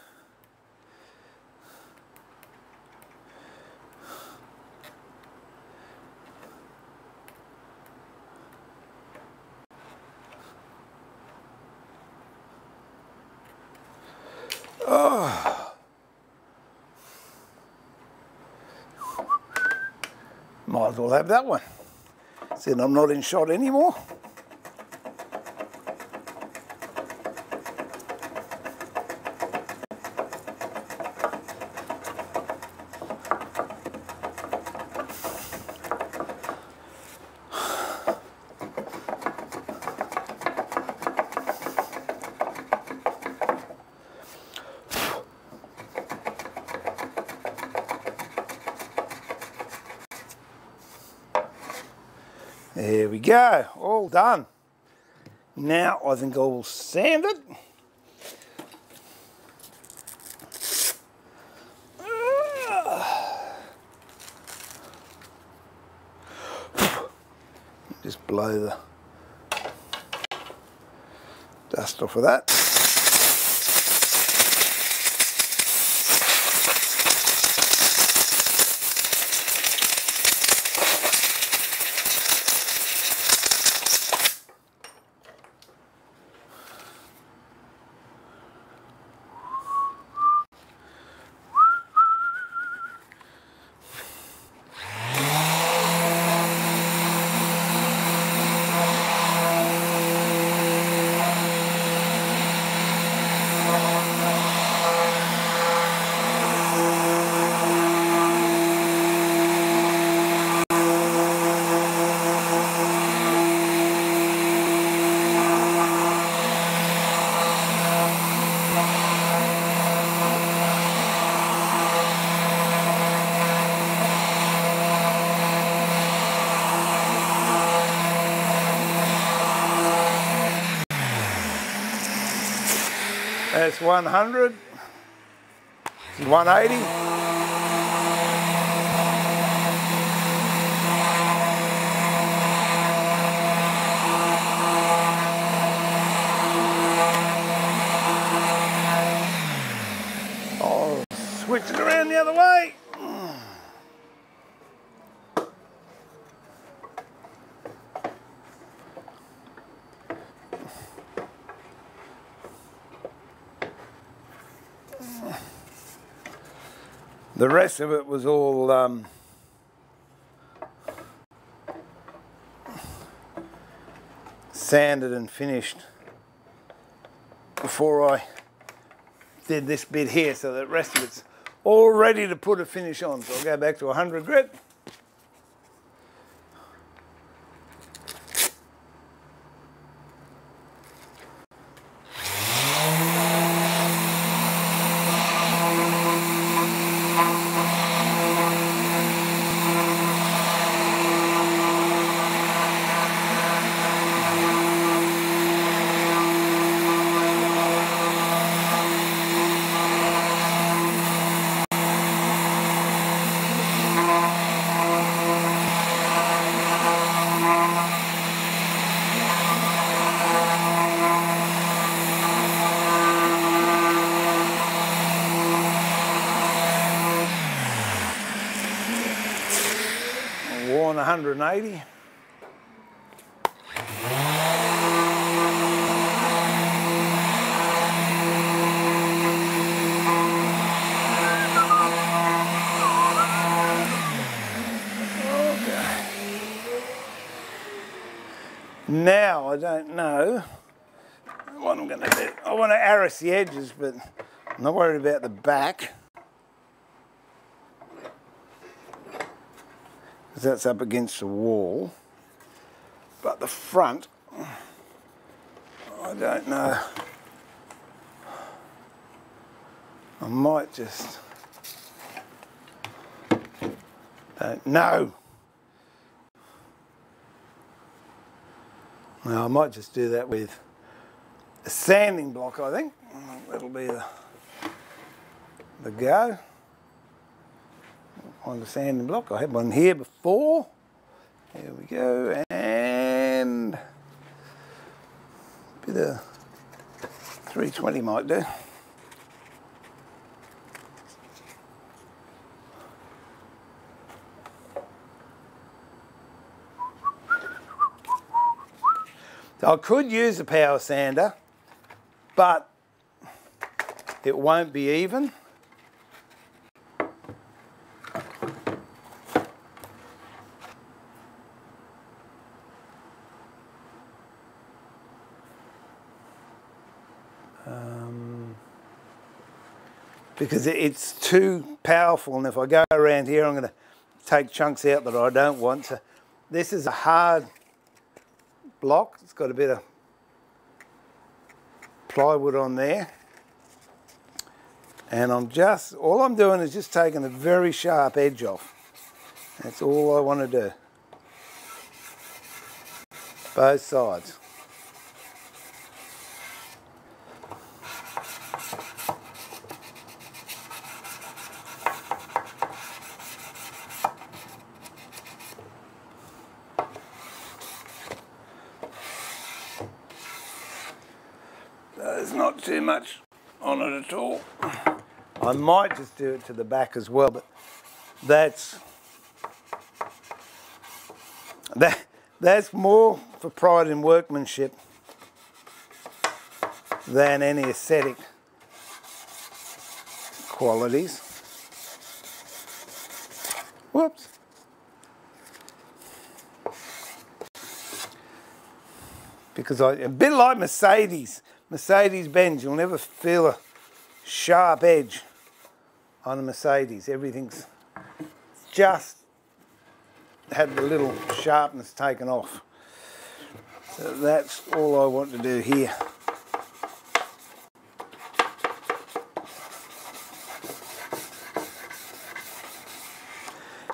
Well have that one. Seeing I'm not in shot anymore. There we go, all done. Now I think I will sand it. Just blow the dust off of that. That's 100, 180. I'll switch it around the other way. The rest of it was all um, sanded and finished before I did this bit here so the rest of it's all ready to put a finish on. So I'll go back to 100 grit. Worn 180. Now, I don't know what I'm going to do. Arris the edges, but I'm not worried about the back. because that's up against the wall. But the front, I don't know. I might just, don't know. Now I might just do that with sanding block, I think. That'll be the, the go. On the sanding block. I had one here before. Here we go. And a bit of 320 might do. I could use a power sander, but it won't be even. Um, because it's too powerful and if I go around here I'm going to take chunks out that I don't want. So this is a hard block. It's got a bit of plywood on there. And I'm just, all I'm doing is just taking a very sharp edge off. That's all I want to do. Both sides. There's not too much on it at all. I might just do it to the back as well, but that's that that's more for pride in workmanship than any aesthetic qualities. Whoops. Because I, a bit like Mercedes, Mercedes-Benz, you'll never feel a sharp edge on a Mercedes. Everything's just had the little sharpness taken off. So that's all I want to do here.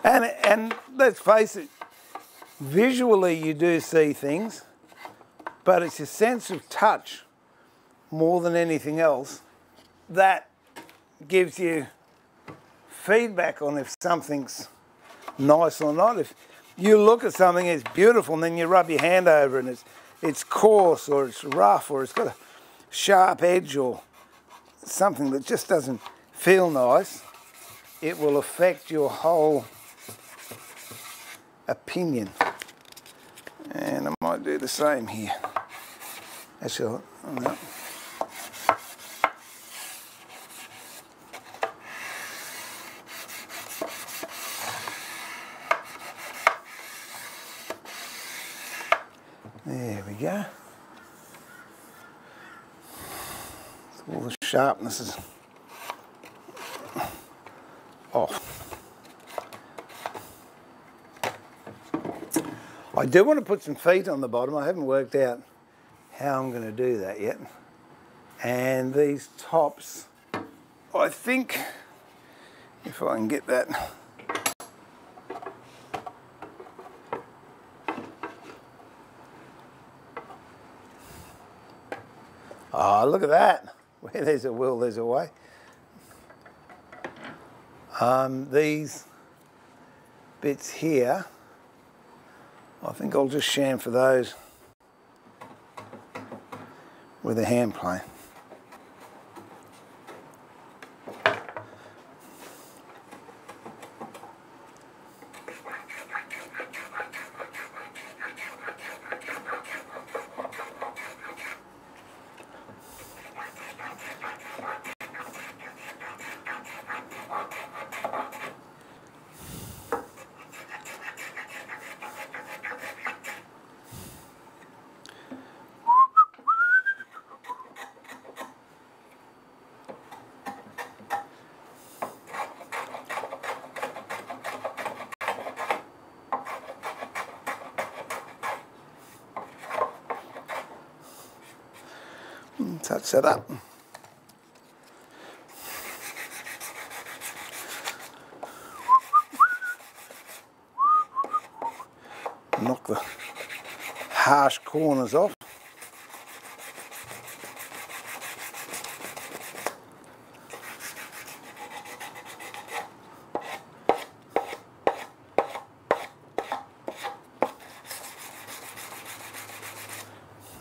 And, and let's face it, visually you do see things, but it's your sense of touch more than anything else that gives you feedback on if something's nice or not. If you look at something, it's beautiful, and then you rub your hand over and it's, it's coarse or it's rough or it's got a sharp edge or something that just doesn't feel nice, it will affect your whole opinion. And I might do the same here. Actually, no. There we go. all the sharpness is off. I do want to put some feet on the bottom. I haven't worked out how I'm going to do that yet. And these tops, I think, if I can get that Oh, look at that. Where there's a will, there's a way. Um, these bits here, I think I'll just chamfer those with a hand plane. That up. Knock the harsh corners off.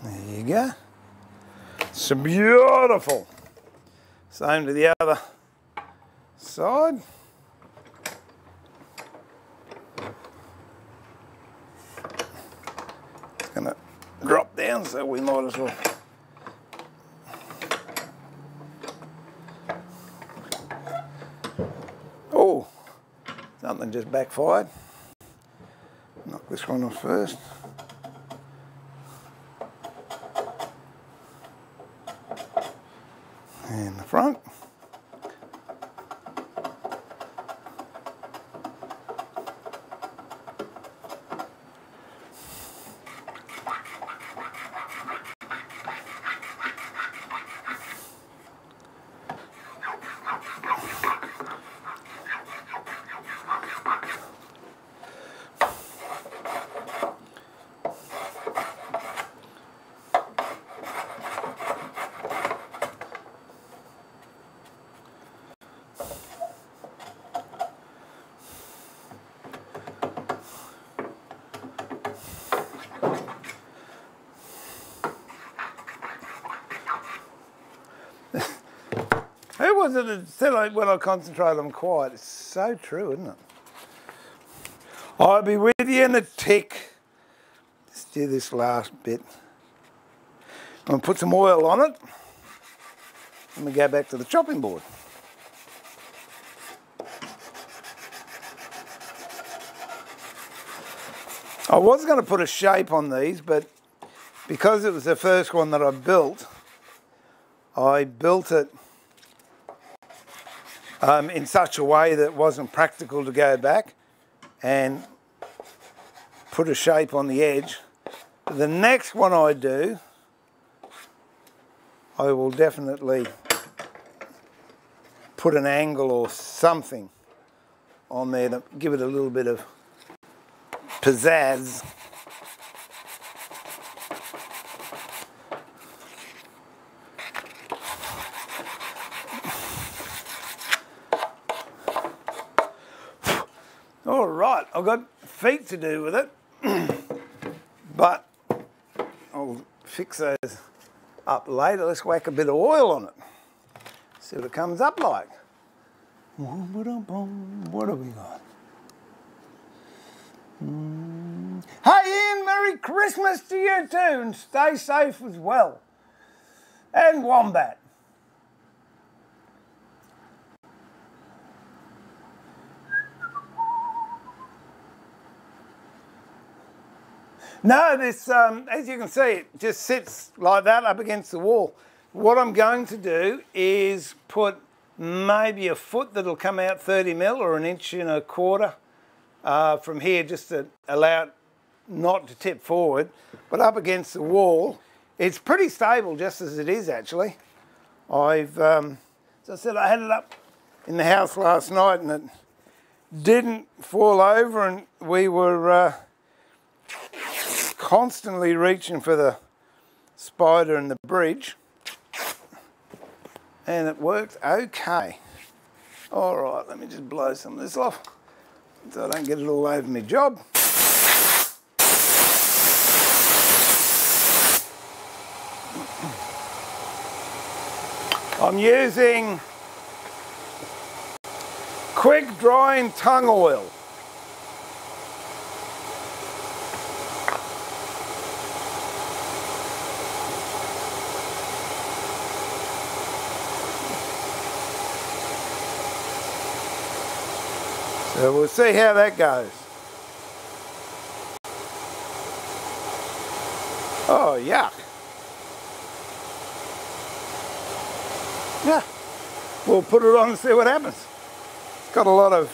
There you go. It's beautiful. Same to the other side. It's going to drop down, so we might as well. Oh, something just backfired. Knock this one off first. And the front. Said like, when I concentrate, I'm quiet? It's so true, isn't it? I'll be with you in a tick. Let's do this last bit. I'm going to put some oil on it. Let me go back to the chopping board. I was going to put a shape on these, but because it was the first one that I built, I built it um, in such a way that it wasn't practical to go back and put a shape on the edge. The next one I do, I will definitely put an angle or something on there to give it a little bit of pizzazz. All right, I've got feet to do with it, but I'll fix those up later. Let's whack a bit of oil on it. See what it comes up like. What have we got? Hey Ian, Merry Christmas to you too, and stay safe as well. And Wombat. No, this, um, as you can see, it just sits like that up against the wall. What I'm going to do is put maybe a foot that'll come out 30 mil or an inch and a quarter uh, from here just to allow it not to tip forward, but up against the wall. It's pretty stable just as it is actually. I've, um, as I said, I had it up in the house last night and it didn't fall over and we were uh, constantly reaching for the spider and the bridge and it worked okay. All right, let me just blow some of this off so I don't get it all over my job. I'm using quick drying tung oil. So we'll see how that goes. Oh, yuck. Yeah, we'll put it on and see what happens. It's got a lot of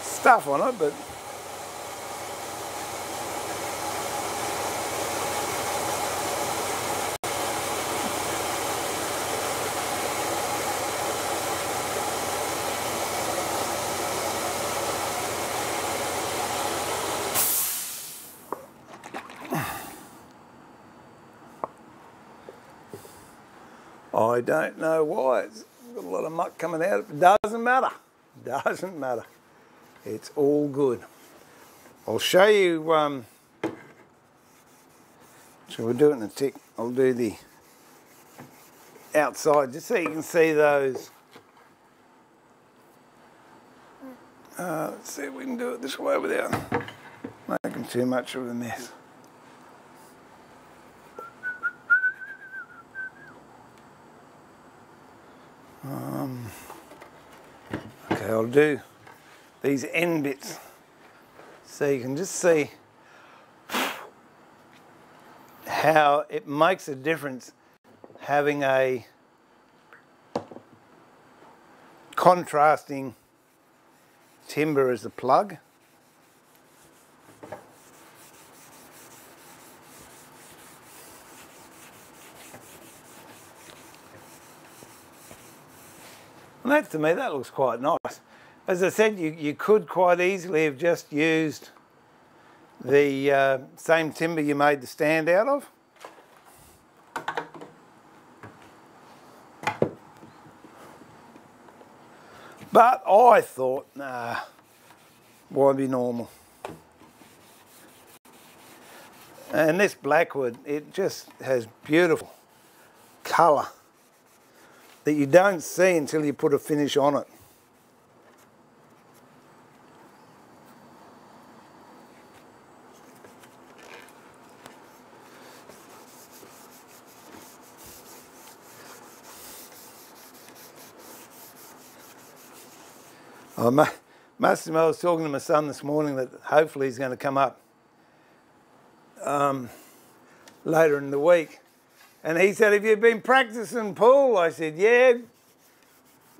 stuff on it, but I don't know why. It's got a lot of muck coming out. It doesn't matter. Doesn't matter. It's all good. I'll show you. Um, so we'll do it in a tick. I'll do the outside just so you can see those. Uh, let's see if we can do it this way without making too much of a mess. I'll do these end bits so you can just see how it makes a difference having a contrasting timber as a plug. And that to me, that looks quite nice. As I said, you, you could quite easily have just used the uh, same timber you made the stand out of. But I thought, nah, why be normal? And this blackwood, it just has beautiful colour that you don't see until you put a finish on it. Must I was talking to my son this morning that hopefully he's going to come up um, later in the week. And he said, Have you been practicing pool? I said, Yeah,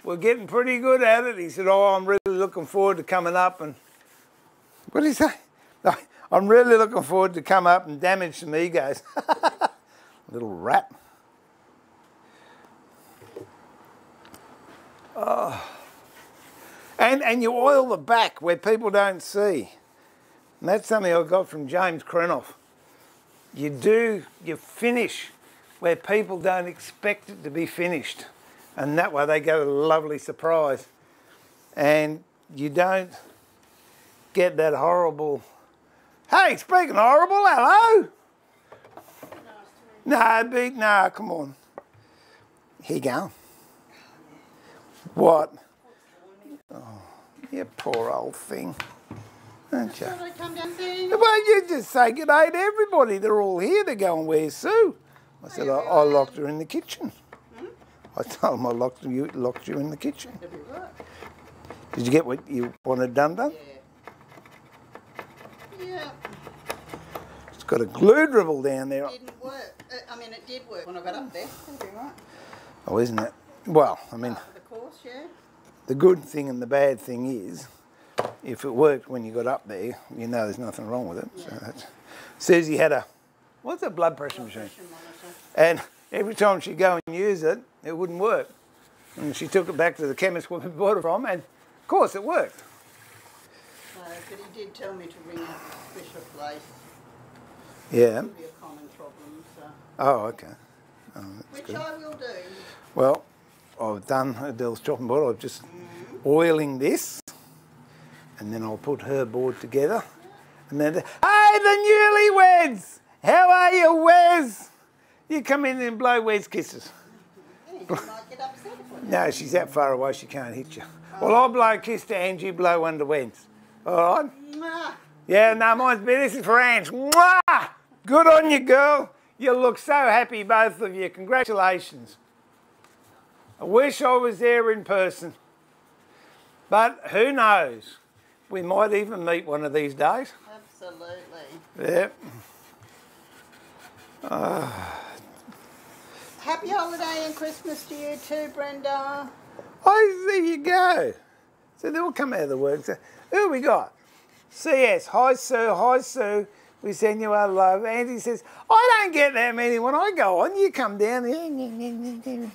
we're getting pretty good at it. He said, Oh, I'm really looking forward to coming up and what did he say? I'm really looking forward to come up and damage some egos. Little rat. Oh. And, and you oil the back where people don't see. And that's something I got from James Krenov. You do, you finish where people don't expect it to be finished. And that way they get a lovely surprise. And you don't get that horrible, hey, speaking horrible, hello? No, beat, no, come on. Here you go. What? Oh, you poor old thing. Aren't you? Well, you just say good day to everybody. They're all here. They're going, where's Sue? I said, I, I locked her in the kitchen. Hmm? I told them I locked you, locked you in the kitchen. Did you get what you wanted done done? Yeah. Yeah. It's got a glue dribble down there. It didn't work. Uh, I mean, it did work when I got up there. Right. Oh, isn't it? Well, I mean... After the course, yeah. The good thing and the bad thing is, if it worked when you got up there, you know there's nothing wrong with it. Yeah. So that's, Susie had a, what's a blood pressure machine? And every time she'd go and use it, it wouldn't work. And she took it back to the chemist where we bought it from, and of course it worked. Uh, but he did tell me to ring up Bishop Place. Yeah. It would be a common problem, so. Oh, okay. Oh, Which good. I will do. Well, I've done Adele's chopping board. I'm just oiling this, and then I'll put her board together. And then, hey, the newlyweds! How are you, Wes? You come in and blow Wes kisses. no, she's that far away she can't hit you. Well, I'll blow a kiss to Angie, blow one to Wens. All right? Yeah, no, mine's better. This is for Ange. Mwah! Good on you, girl. You look so happy, both of you. Congratulations. I wish I was there in person. But who knows? We might even meet one of these days. Absolutely. Yep. Uh, Happy holiday and Christmas to you too, Brenda. Oh, there you go. So they all come out of the work. So, who we got? CS. Hi, Sue. Hi, Sue. We send you our love. Andy says, I don't get that many when I go on. You come down here.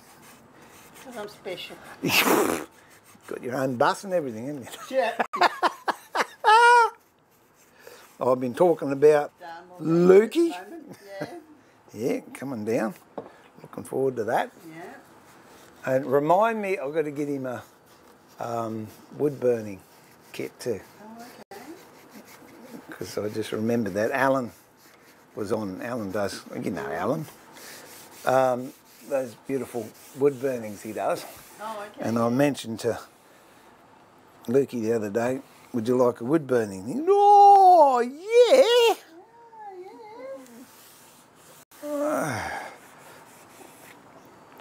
Because I'm special. Got your own bus and everything, haven't you? Yeah. I've been talking about Lukey. Yeah. yeah, coming down. Looking forward to that. Yeah. And remind me, I've got to get him a um, wood burning kit too. Oh, okay. Because I just remembered that. Alan was on, Alan does, you know Alan. Um, those beautiful wood burnings he does. Oh, okay. And I mentioned to Lukey the other day, would you like a wood burning? He, oh, yeah. Oh, yeah.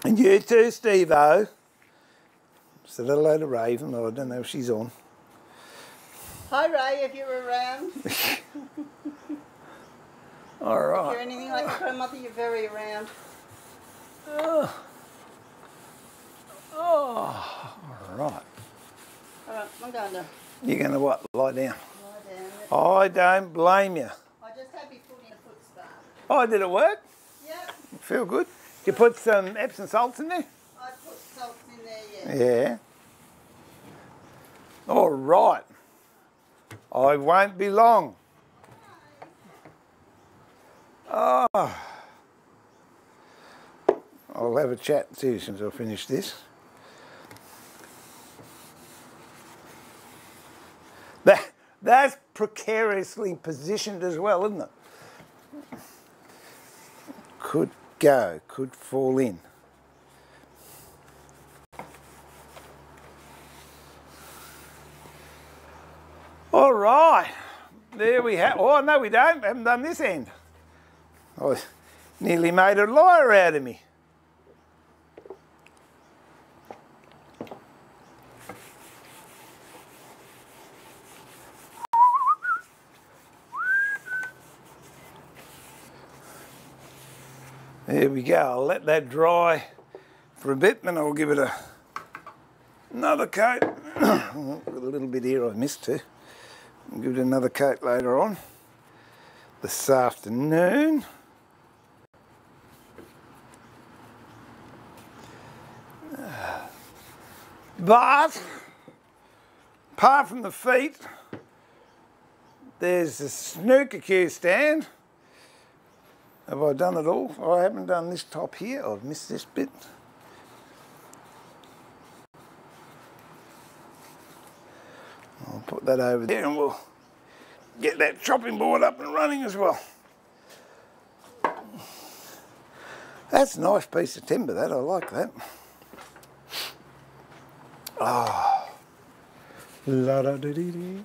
And you too, Steve O. Said hello to Raven. I don't know if she's on. Hi, Ray, if you're around. All right. If you're anything like your grandmother, you're very around. Oh. Oh, all right. All right, I'm going to You're going to what? Lie down. lie down. I don't blame you. I just had me put in a foot start. Oh, did it work? Yep, Feel good? You put some Epsom salts in there? I put salts in there, yeah. Yeah. All right. I won't be long. Oh. I'll have a chat to too since I finish this. That, that's precariously positioned as well, isn't it? Could go, could fall in. All right. There we have. Oh, no, we don't. haven't done this end. I nearly made a liar out of me. There we go. I'll let that dry for a bit, then I'll give it a another coat. A little bit here I missed too. I'll give it another coat later on this afternoon. But apart from the feet, there's the snooker cue stand. Have er er I done it all? I haven't done this top here. I've missed this bit. I'll put that over there and we'll get that chopping board up and running as well. That's a nice piece of timber, that. I like that. Ah. La da dee dee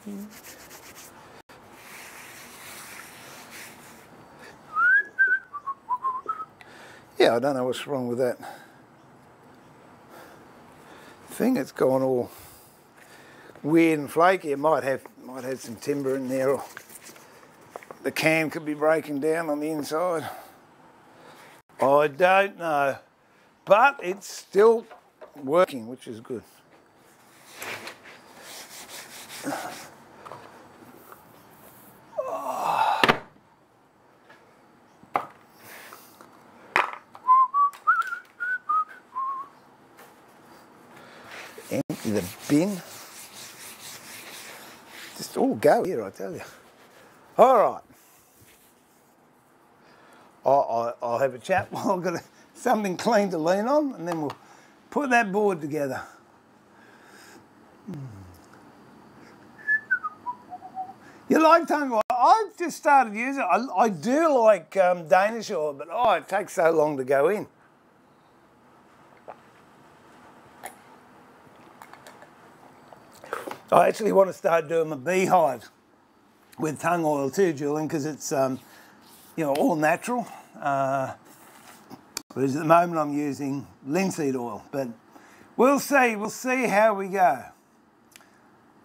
Yeah, I don't know what's wrong with that thing. It's gone all weird and flaky. It might have might have some timber in there, or the cam could be breaking down on the inside. I don't know, but it's still working, which is good. Empty the bin. Just all go here, I tell you. All right. I'll, I'll, have a chat while I've got something clean to lean on, and then we'll put that board together. You like tung? I've just started using it. I, I do like um, Danish oil, but oh, it takes so long to go in. I actually want to start doing my beehive with tung oil too, Julian, because it's um, you know all natural. Uh, whereas at the moment I'm using linseed oil, but we'll see. We'll see how we go.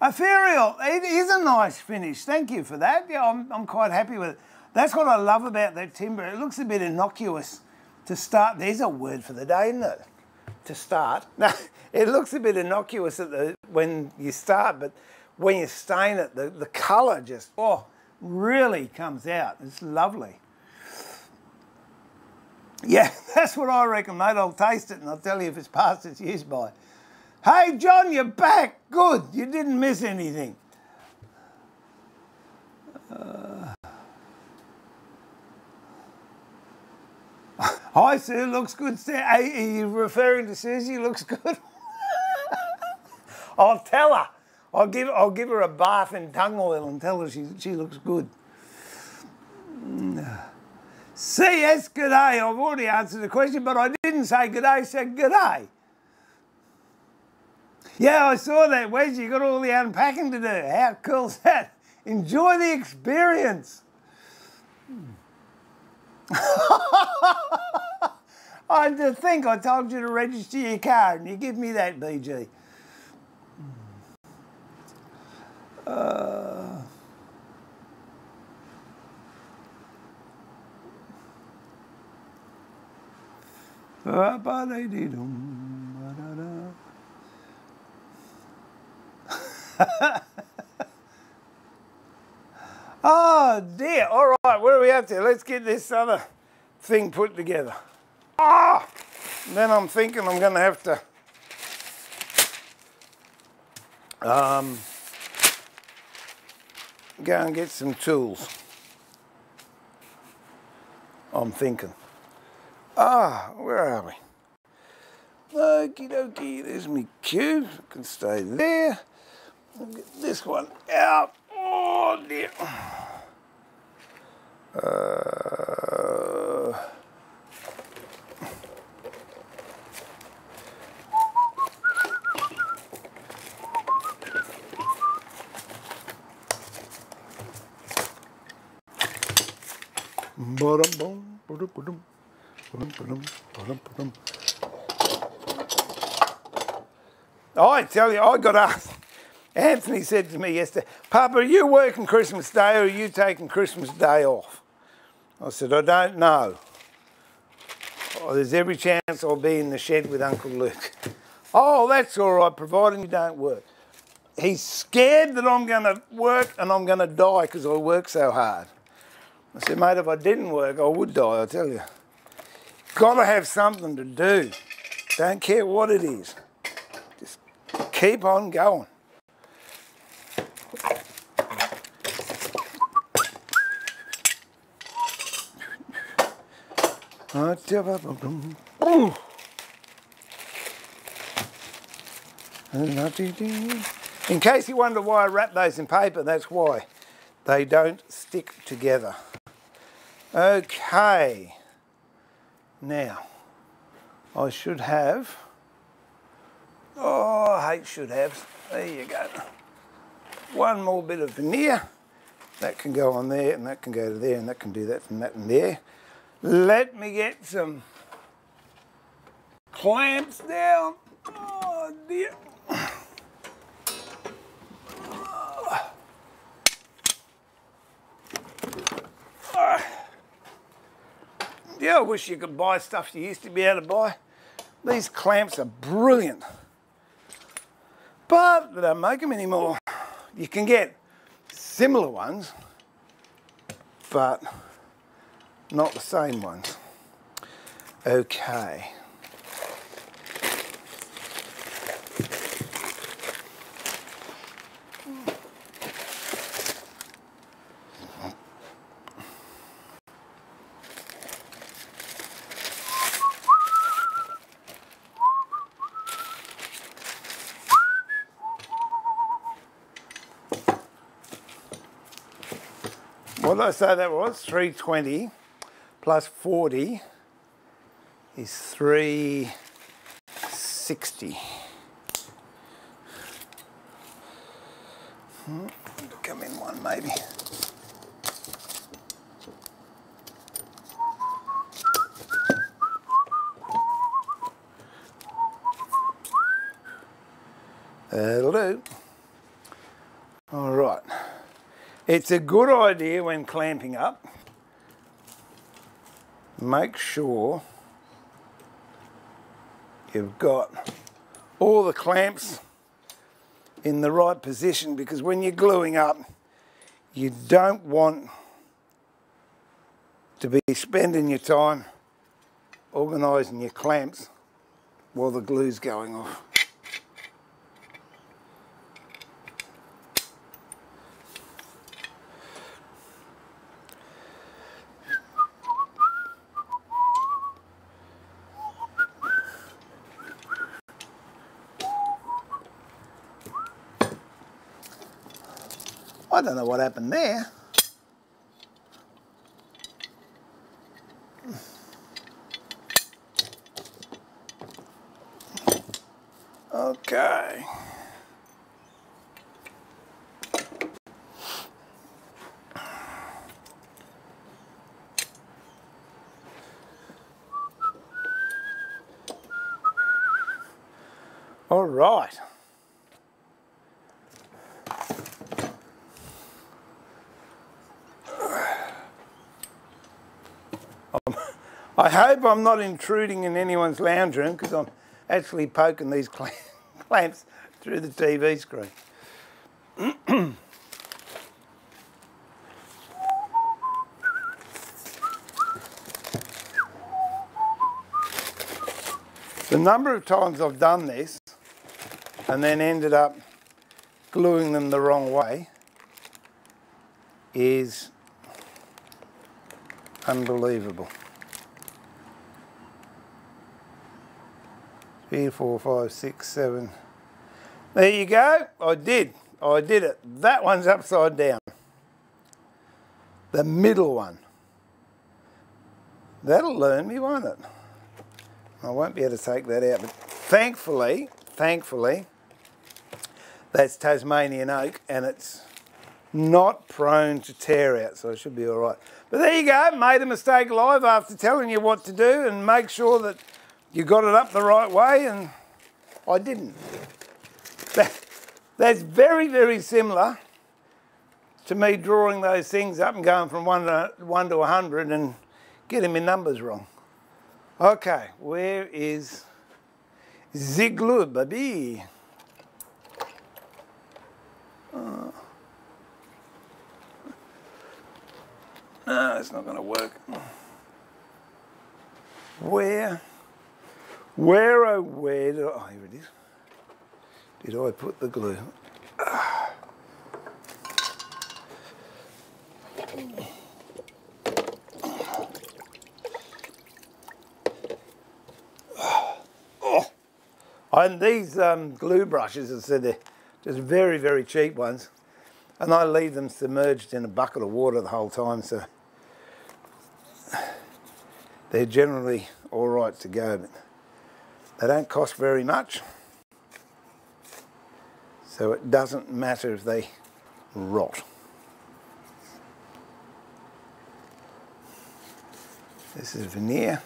Ethereal, it is a nice finish. Thank you for that. Yeah, I'm, I'm quite happy with it. That's what I love about that timber. It looks a bit innocuous to start. There's a word for the day, isn't it? To start. It looks a bit innocuous at the when you start, but when you stain it, the, the colour just oh really comes out. It's lovely. Yeah, that's what I reckon, mate. I'll taste it and I'll tell you if it's past its use by. Hey, John, you're back. Good. You didn't miss anything. Uh, Hi, Sue. Looks good. Are you referring to Susie? Looks good. I'll tell her. I'll give I'll give her a bath in tung oil and tell her she she looks good. Yes, good day. I've already answered the question, but I didn't say good day. I said good day. Yeah, I saw that. Wes, you got all the unpacking to do. How cool's that? Enjoy the experience. I think I told you to register your car and you give me that, BG. Oh dear. All right, where are we up to? Let's get this other thing put together. Ah! Then I'm thinking I'm going to have to um, go and get some tools. I'm thinking. Ah, where are we? Okie dokie, there's my cube. can stay there. I'll get this one out. Oh dear. Uh, I tell you, I got asked. Anthony said to me yesterday, Papa, are you working Christmas Day or are you taking Christmas Day off? I said, I don't know. Oh, there's every chance I'll be in the shed with Uncle Luke. oh, that's all right, providing you don't work. He's scared that I'm going to work and I'm going to die because I work so hard. I said, mate, if I didn't work, I would die, I tell you. Got to have something to do. Don't care what it is. Just keep on going. In case you wonder why I wrap those in paper, that's why. They don't stick together. Okay. Now, I should have, oh, I hate should have. There you go. One more bit of veneer. That can go on there, and that can go to there, and that can do that from that and there. Let me get some clamps down. Oh dear. Yeah, I wish you could buy stuff you used to be able to buy. These clamps are brilliant. But they don't make them anymore. You can get similar ones, but not the same ones. Okay. I say that was? 320 plus 40 is 360. Hmm, come in one maybe. That'll do. All right. It's a good idea when clamping up make sure you've got all the clamps in the right position because when you're gluing up, you don't want to be spending your time organising your clamps while the glue's going off. I don't know what happened there. Okay. All right. Um, I hope I'm not intruding in anyone's lounge room because I'm actually poking these clamps through the TV screen. the number of times I've done this and then ended up gluing them the wrong way is unbelievable. Three, four, five, six, seven. There you go. I did. I did it. That one's upside down. The middle one. That'll learn me, won't it? I won't be able to take that out. But thankfully, thankfully, that's Tasmanian oak and it's not prone to tear out, so it should be all right. But there you go, made a mistake live after telling you what to do and make sure that you got it up the right way and I didn't. That, that's very, very similar to me drawing those things up and going from one to, one to 100 and getting my numbers wrong. Okay, where is Ziegler, baby? Uh, no, it's not going to work. Where, where, oh, where did I, oh, here it is. Did I put the glue? Oh. And these um, glue brushes, as I said, they're just very, very cheap ones. And I leave them submerged in a bucket of water the whole time, so they're generally all right to go, but they don't cost very much. So it doesn't matter if they rot. This is veneer.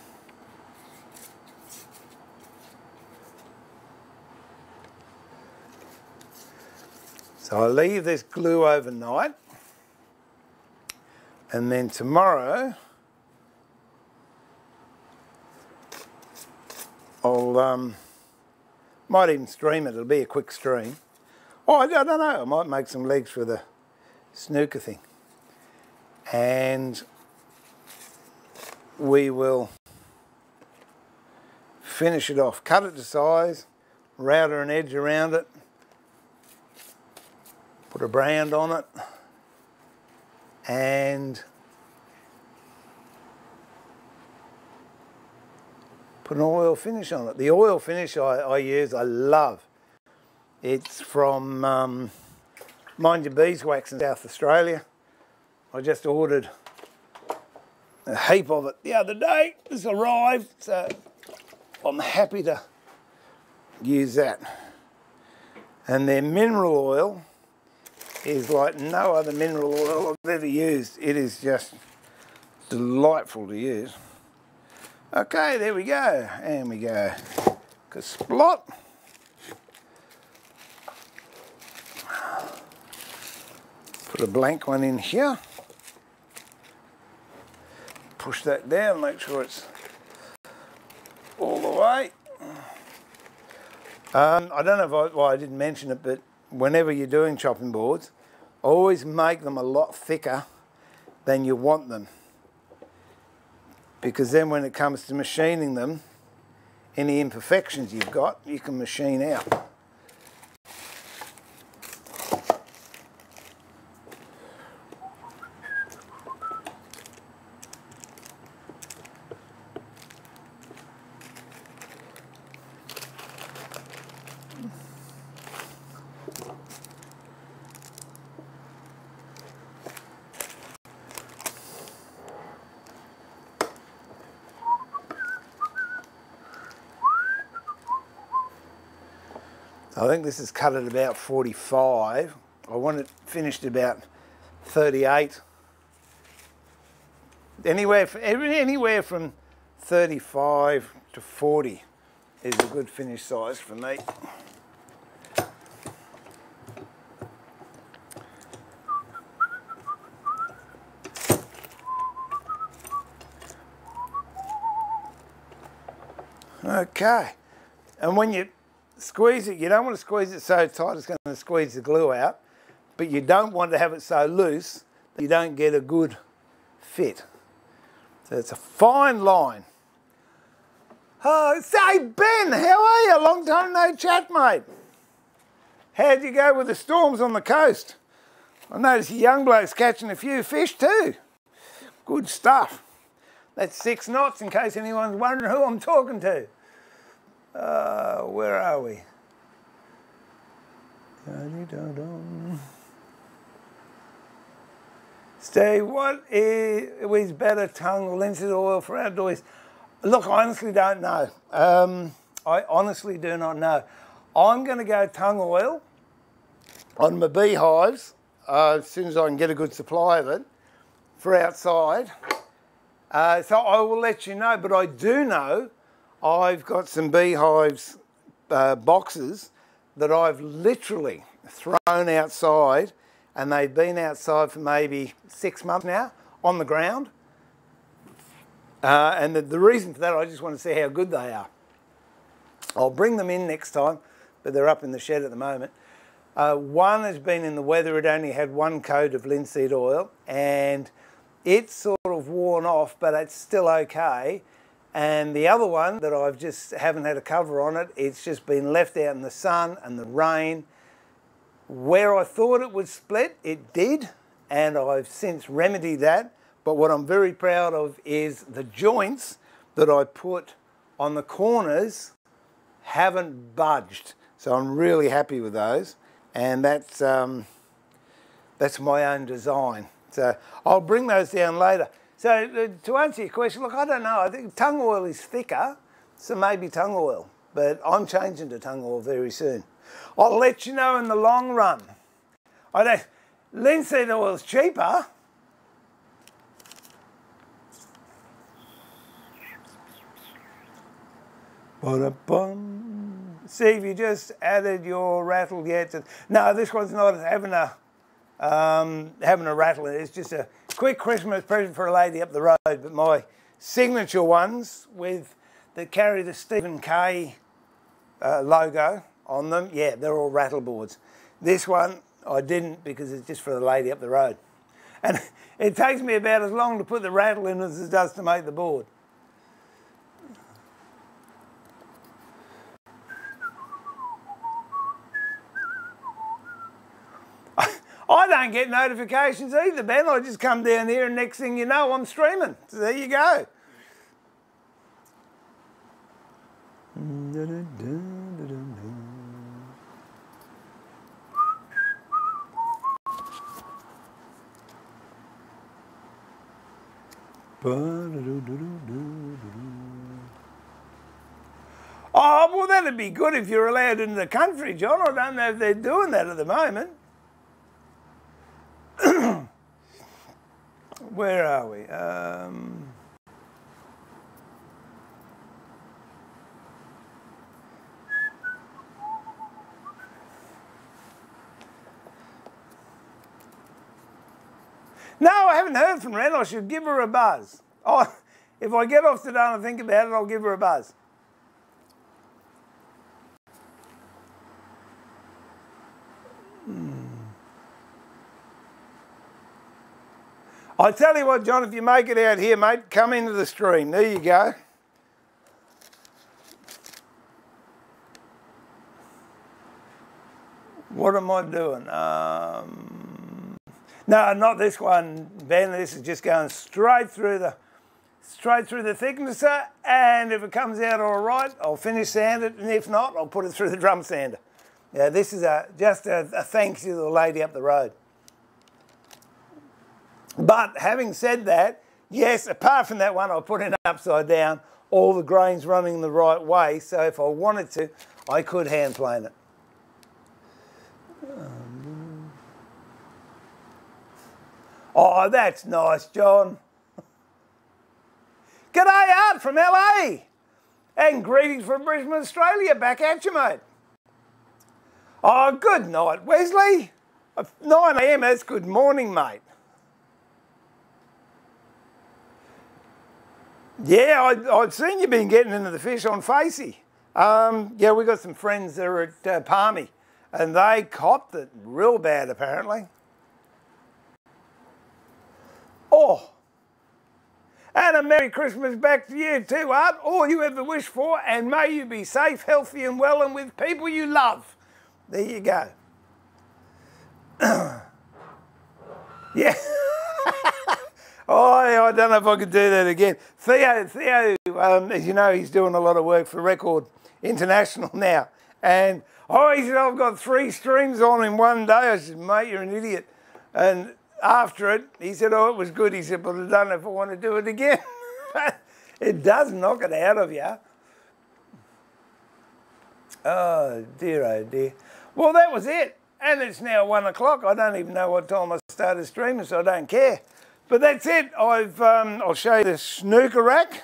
So I leave this glue overnight and then tomorrow I'll um, might even stream it, it'll be a quick stream. Oh, I don't know, I might make some legs for the snooker thing. And we will finish it off. Cut it to size, router an edge around it, put a brand on it, and put an oil finish on it. The oil finish I, I use, I love. It's from um, Mind Your Beeswax in South Australia. I just ordered a heap of it the other day. It's arrived, so I'm happy to use that. And their mineral oil is like no other mineral oil I've ever used. It is just delightful to use. Okay, there we go. And we go. Splot. Put a blank one in here. Push that down, make sure it's all the way. Um, I don't know if I, well, I didn't mention it, but whenever you're doing chopping boards, always make them a lot thicker than you want them. Because then when it comes to machining them, any imperfections you've got, you can machine out. Is cut at about 45. I want it finished about 38. Anywhere, anywhere from 35 to 40 is a good finish size for me. Okay, and when you squeeze it, you don't want to squeeze it so tight it's going to squeeze the glue out, but you don't want to have it so loose that you don't get a good fit. So it's a fine line. Oh, say, Ben, how are you? Long time no chat, mate. How'd you go with the storms on the coast? I noticed the young bloke's catching a few fish too. Good stuff. That's six knots in case anyone's wondering who I'm talking to. Uh, where are we? Stay, what is better tung or linseed oil for outdoors? Look, I honestly don't know. Um, I honestly do not know. I'm going to go tung oil on my beehives uh, as soon as I can get a good supply of it for outside. Uh, so I will let you know, but I do know I've got some beehives uh, boxes that I've literally thrown outside and they've been outside for maybe six months now on the ground. Uh, and the, the, reason for that, I just want to see how good they are. I'll bring them in next time, but they're up in the shed at the moment. Uh, one has been in the weather, it only had one coat of linseed oil, and it's sort of worn off, but it's still okay. And the other one that I've just haven't had a cover on it, it's just been left out in the sun and the rain. Where I thought it would split, it did, and I've since remedied that. But what I'm very proud of is the joints that I put on the corners haven't budged. So I'm really happy with those. And that's, um, that's my own design. So I'll bring those down later. So uh, to answer your question, look, I don't know. I think tung oil is thicker, so maybe tung oil. But I'm changing to tung oil very soon. I'll let you know in the long run. I don't, linseed oil is cheaper. See if you just added your rattle yet. No, this one's not having a um, having a rattle. It's just a quick Christmas present for a lady up the road. But my signature ones with that carry the Stephen K uh, logo on them, yeah, they're all rattle boards. This one I didn't because it's just for the lady up the road. And it takes me about as long to put the rattle in as it does to make the board. I don't get notifications either, Ben. I just come down here and next thing you know, I'm streaming. So there you go. Oh, well, that'd be good if you're allowed in the country, John. I don't know if they're doing that at the moment. where are we? Um, no, I haven't heard from Ren. I should give her a buzz. Oh, if I get off today and think about it, I'll give her a buzz. I tell you what, John, if you make it out here, mate, come into the stream. There you go. What am I doing? Um, no, not this one, Ben. This is just going straight through the straight through the thicknesser, and if it comes out all right, I'll finish sand it, and if not, I'll put it through the drum sander. Yeah, this is a, just a, a thanks to the lady up the road. But having said that, yes, apart from that one, I put it upside down, all the grains running the right way. So if I wanted to, I could hand plane it. Um, oh, that's nice, John. G'day, Art from LA. And greetings from Brisbane, Australia. Back at you, mate. Oh, good night, Wesley. Uh, 9 a.m. That's good morning, mate. Yeah, I'd, I'd seen you been getting into the fish on Facey. Um, yeah, we got some friends that are at uh, Palmy, and they copped it real bad, apparently. Oh, and a Merry Christmas back to you too, Art. All you ever wish for, and may you be safe, healthy, and well, and with people you love. There you go. yeah. oh, I don't know if I could do that again. Theo, Theo, um, as you know, he's doing a lot of work for Record International now. And, oh, he said, I've got three streams on in one day. I said, mate, you're an idiot. And after it, he said, oh, it was good. He said, but I don't know if I want to do it again. it does knock it out of you. Oh, dear, oh, dear. Well, that was it. And it's now one o'clock. I don't even know what time I started streaming, so I don't care. But that's it. I've, um, I'll show you the snooker rack.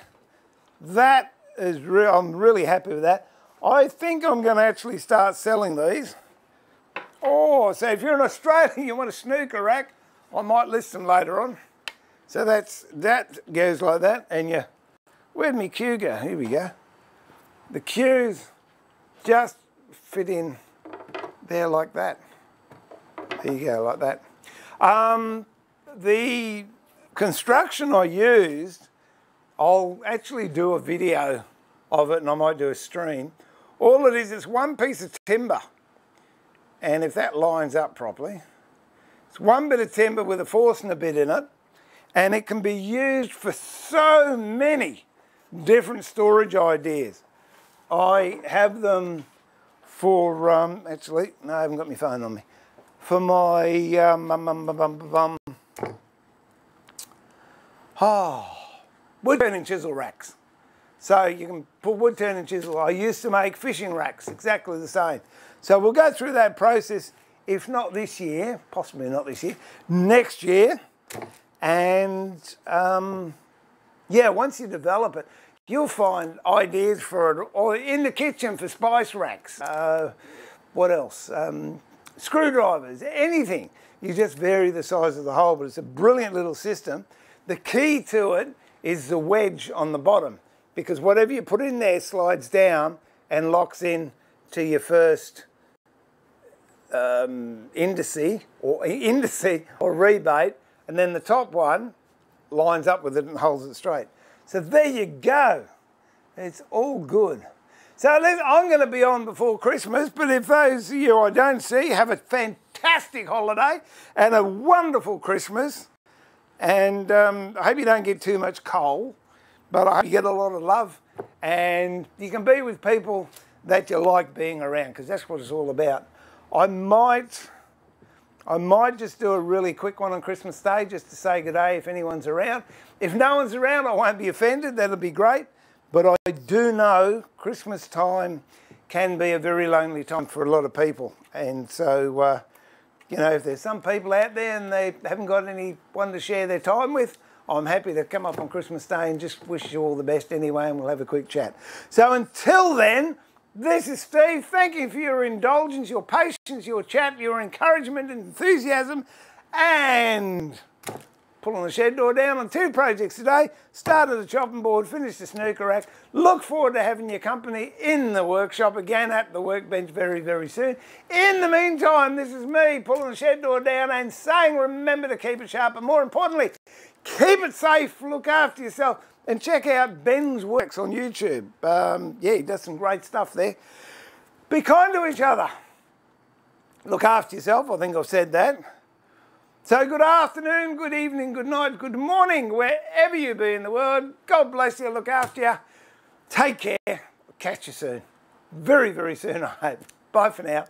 That is real. I'm really happy with that. I think I'm going to actually start selling these. Oh, so if you're in Australia, you want a snooker rack, I might list them later on. So that's that goes like that, and you, where'd my cue go? Here we go. The cues just fit in there like that. There you go, like that. Um, the construction I used, I'll actually do a video of it and I might do a stream. All it is is one piece of timber. And if that lines up properly, it's one bit of timber with a Forstner bit in it, and it can be used for so many different storage ideas. I have them for, um, actually, no, I haven't got my phone on me, for my, um, um oh, wood chisel racks. So you can put wood chisel. I used to make fishing racks, exactly the same. So we'll go through that process if not this year, possibly not this year, next year. And um, yeah, once you develop it, you'll find ideas for it, or in the kitchen for spice racks. Uh, what else? Um, screwdrivers, anything. You just vary the size of the hole, but it's a brilliant little system. The key to it is the wedge on the bottom, because whatever you put in there slides down and locks in to your first um, indice or indice or rebate, and then the top one lines up with it and holds it straight. So there you go. It's all good. So I'm going to be on before Christmas, but if those of you I don't see, have a fantastic holiday and a wonderful Christmas. And um, I hope you don't get too much coal, but I hope you get a lot of love and you can be with people that you like being around because that's what it's all about. I might, I might just do a really quick one on Christmas Day just to say good day if anyone's around. If no one's around, I won't be offended. That'll be great. But I do know Christmas time can be a very lonely time for a lot of people. And so, uh, you know, if there's some people out there and they haven't got anyone to share their time with, I'm happy to come up on Christmas Day and just wish you all the best anyway, and we'll have a quick chat. So until then, this is Steve. Thank you for your indulgence, your patience, your chat, your encouragement and enthusiasm, and pulling the shed door down on two projects today. Started the chopping board, finished the snooker rack. Look forward to having your company in the workshop again at the workbench very, very soon. In the meantime, this is me pulling the shed door down and saying remember to keep it sharp, but more importantly, keep it safe, look after yourself. And check out Ben's works on YouTube. Um, yeah, he does some great stuff there. Be kind to each other. Look after yourself. I think I've said that. So good afternoon, good evening, good night, good morning, wherever you be in the world. God bless you, look after you. Take care. I'll catch you soon. Very, very soon, I hope. Bye for now.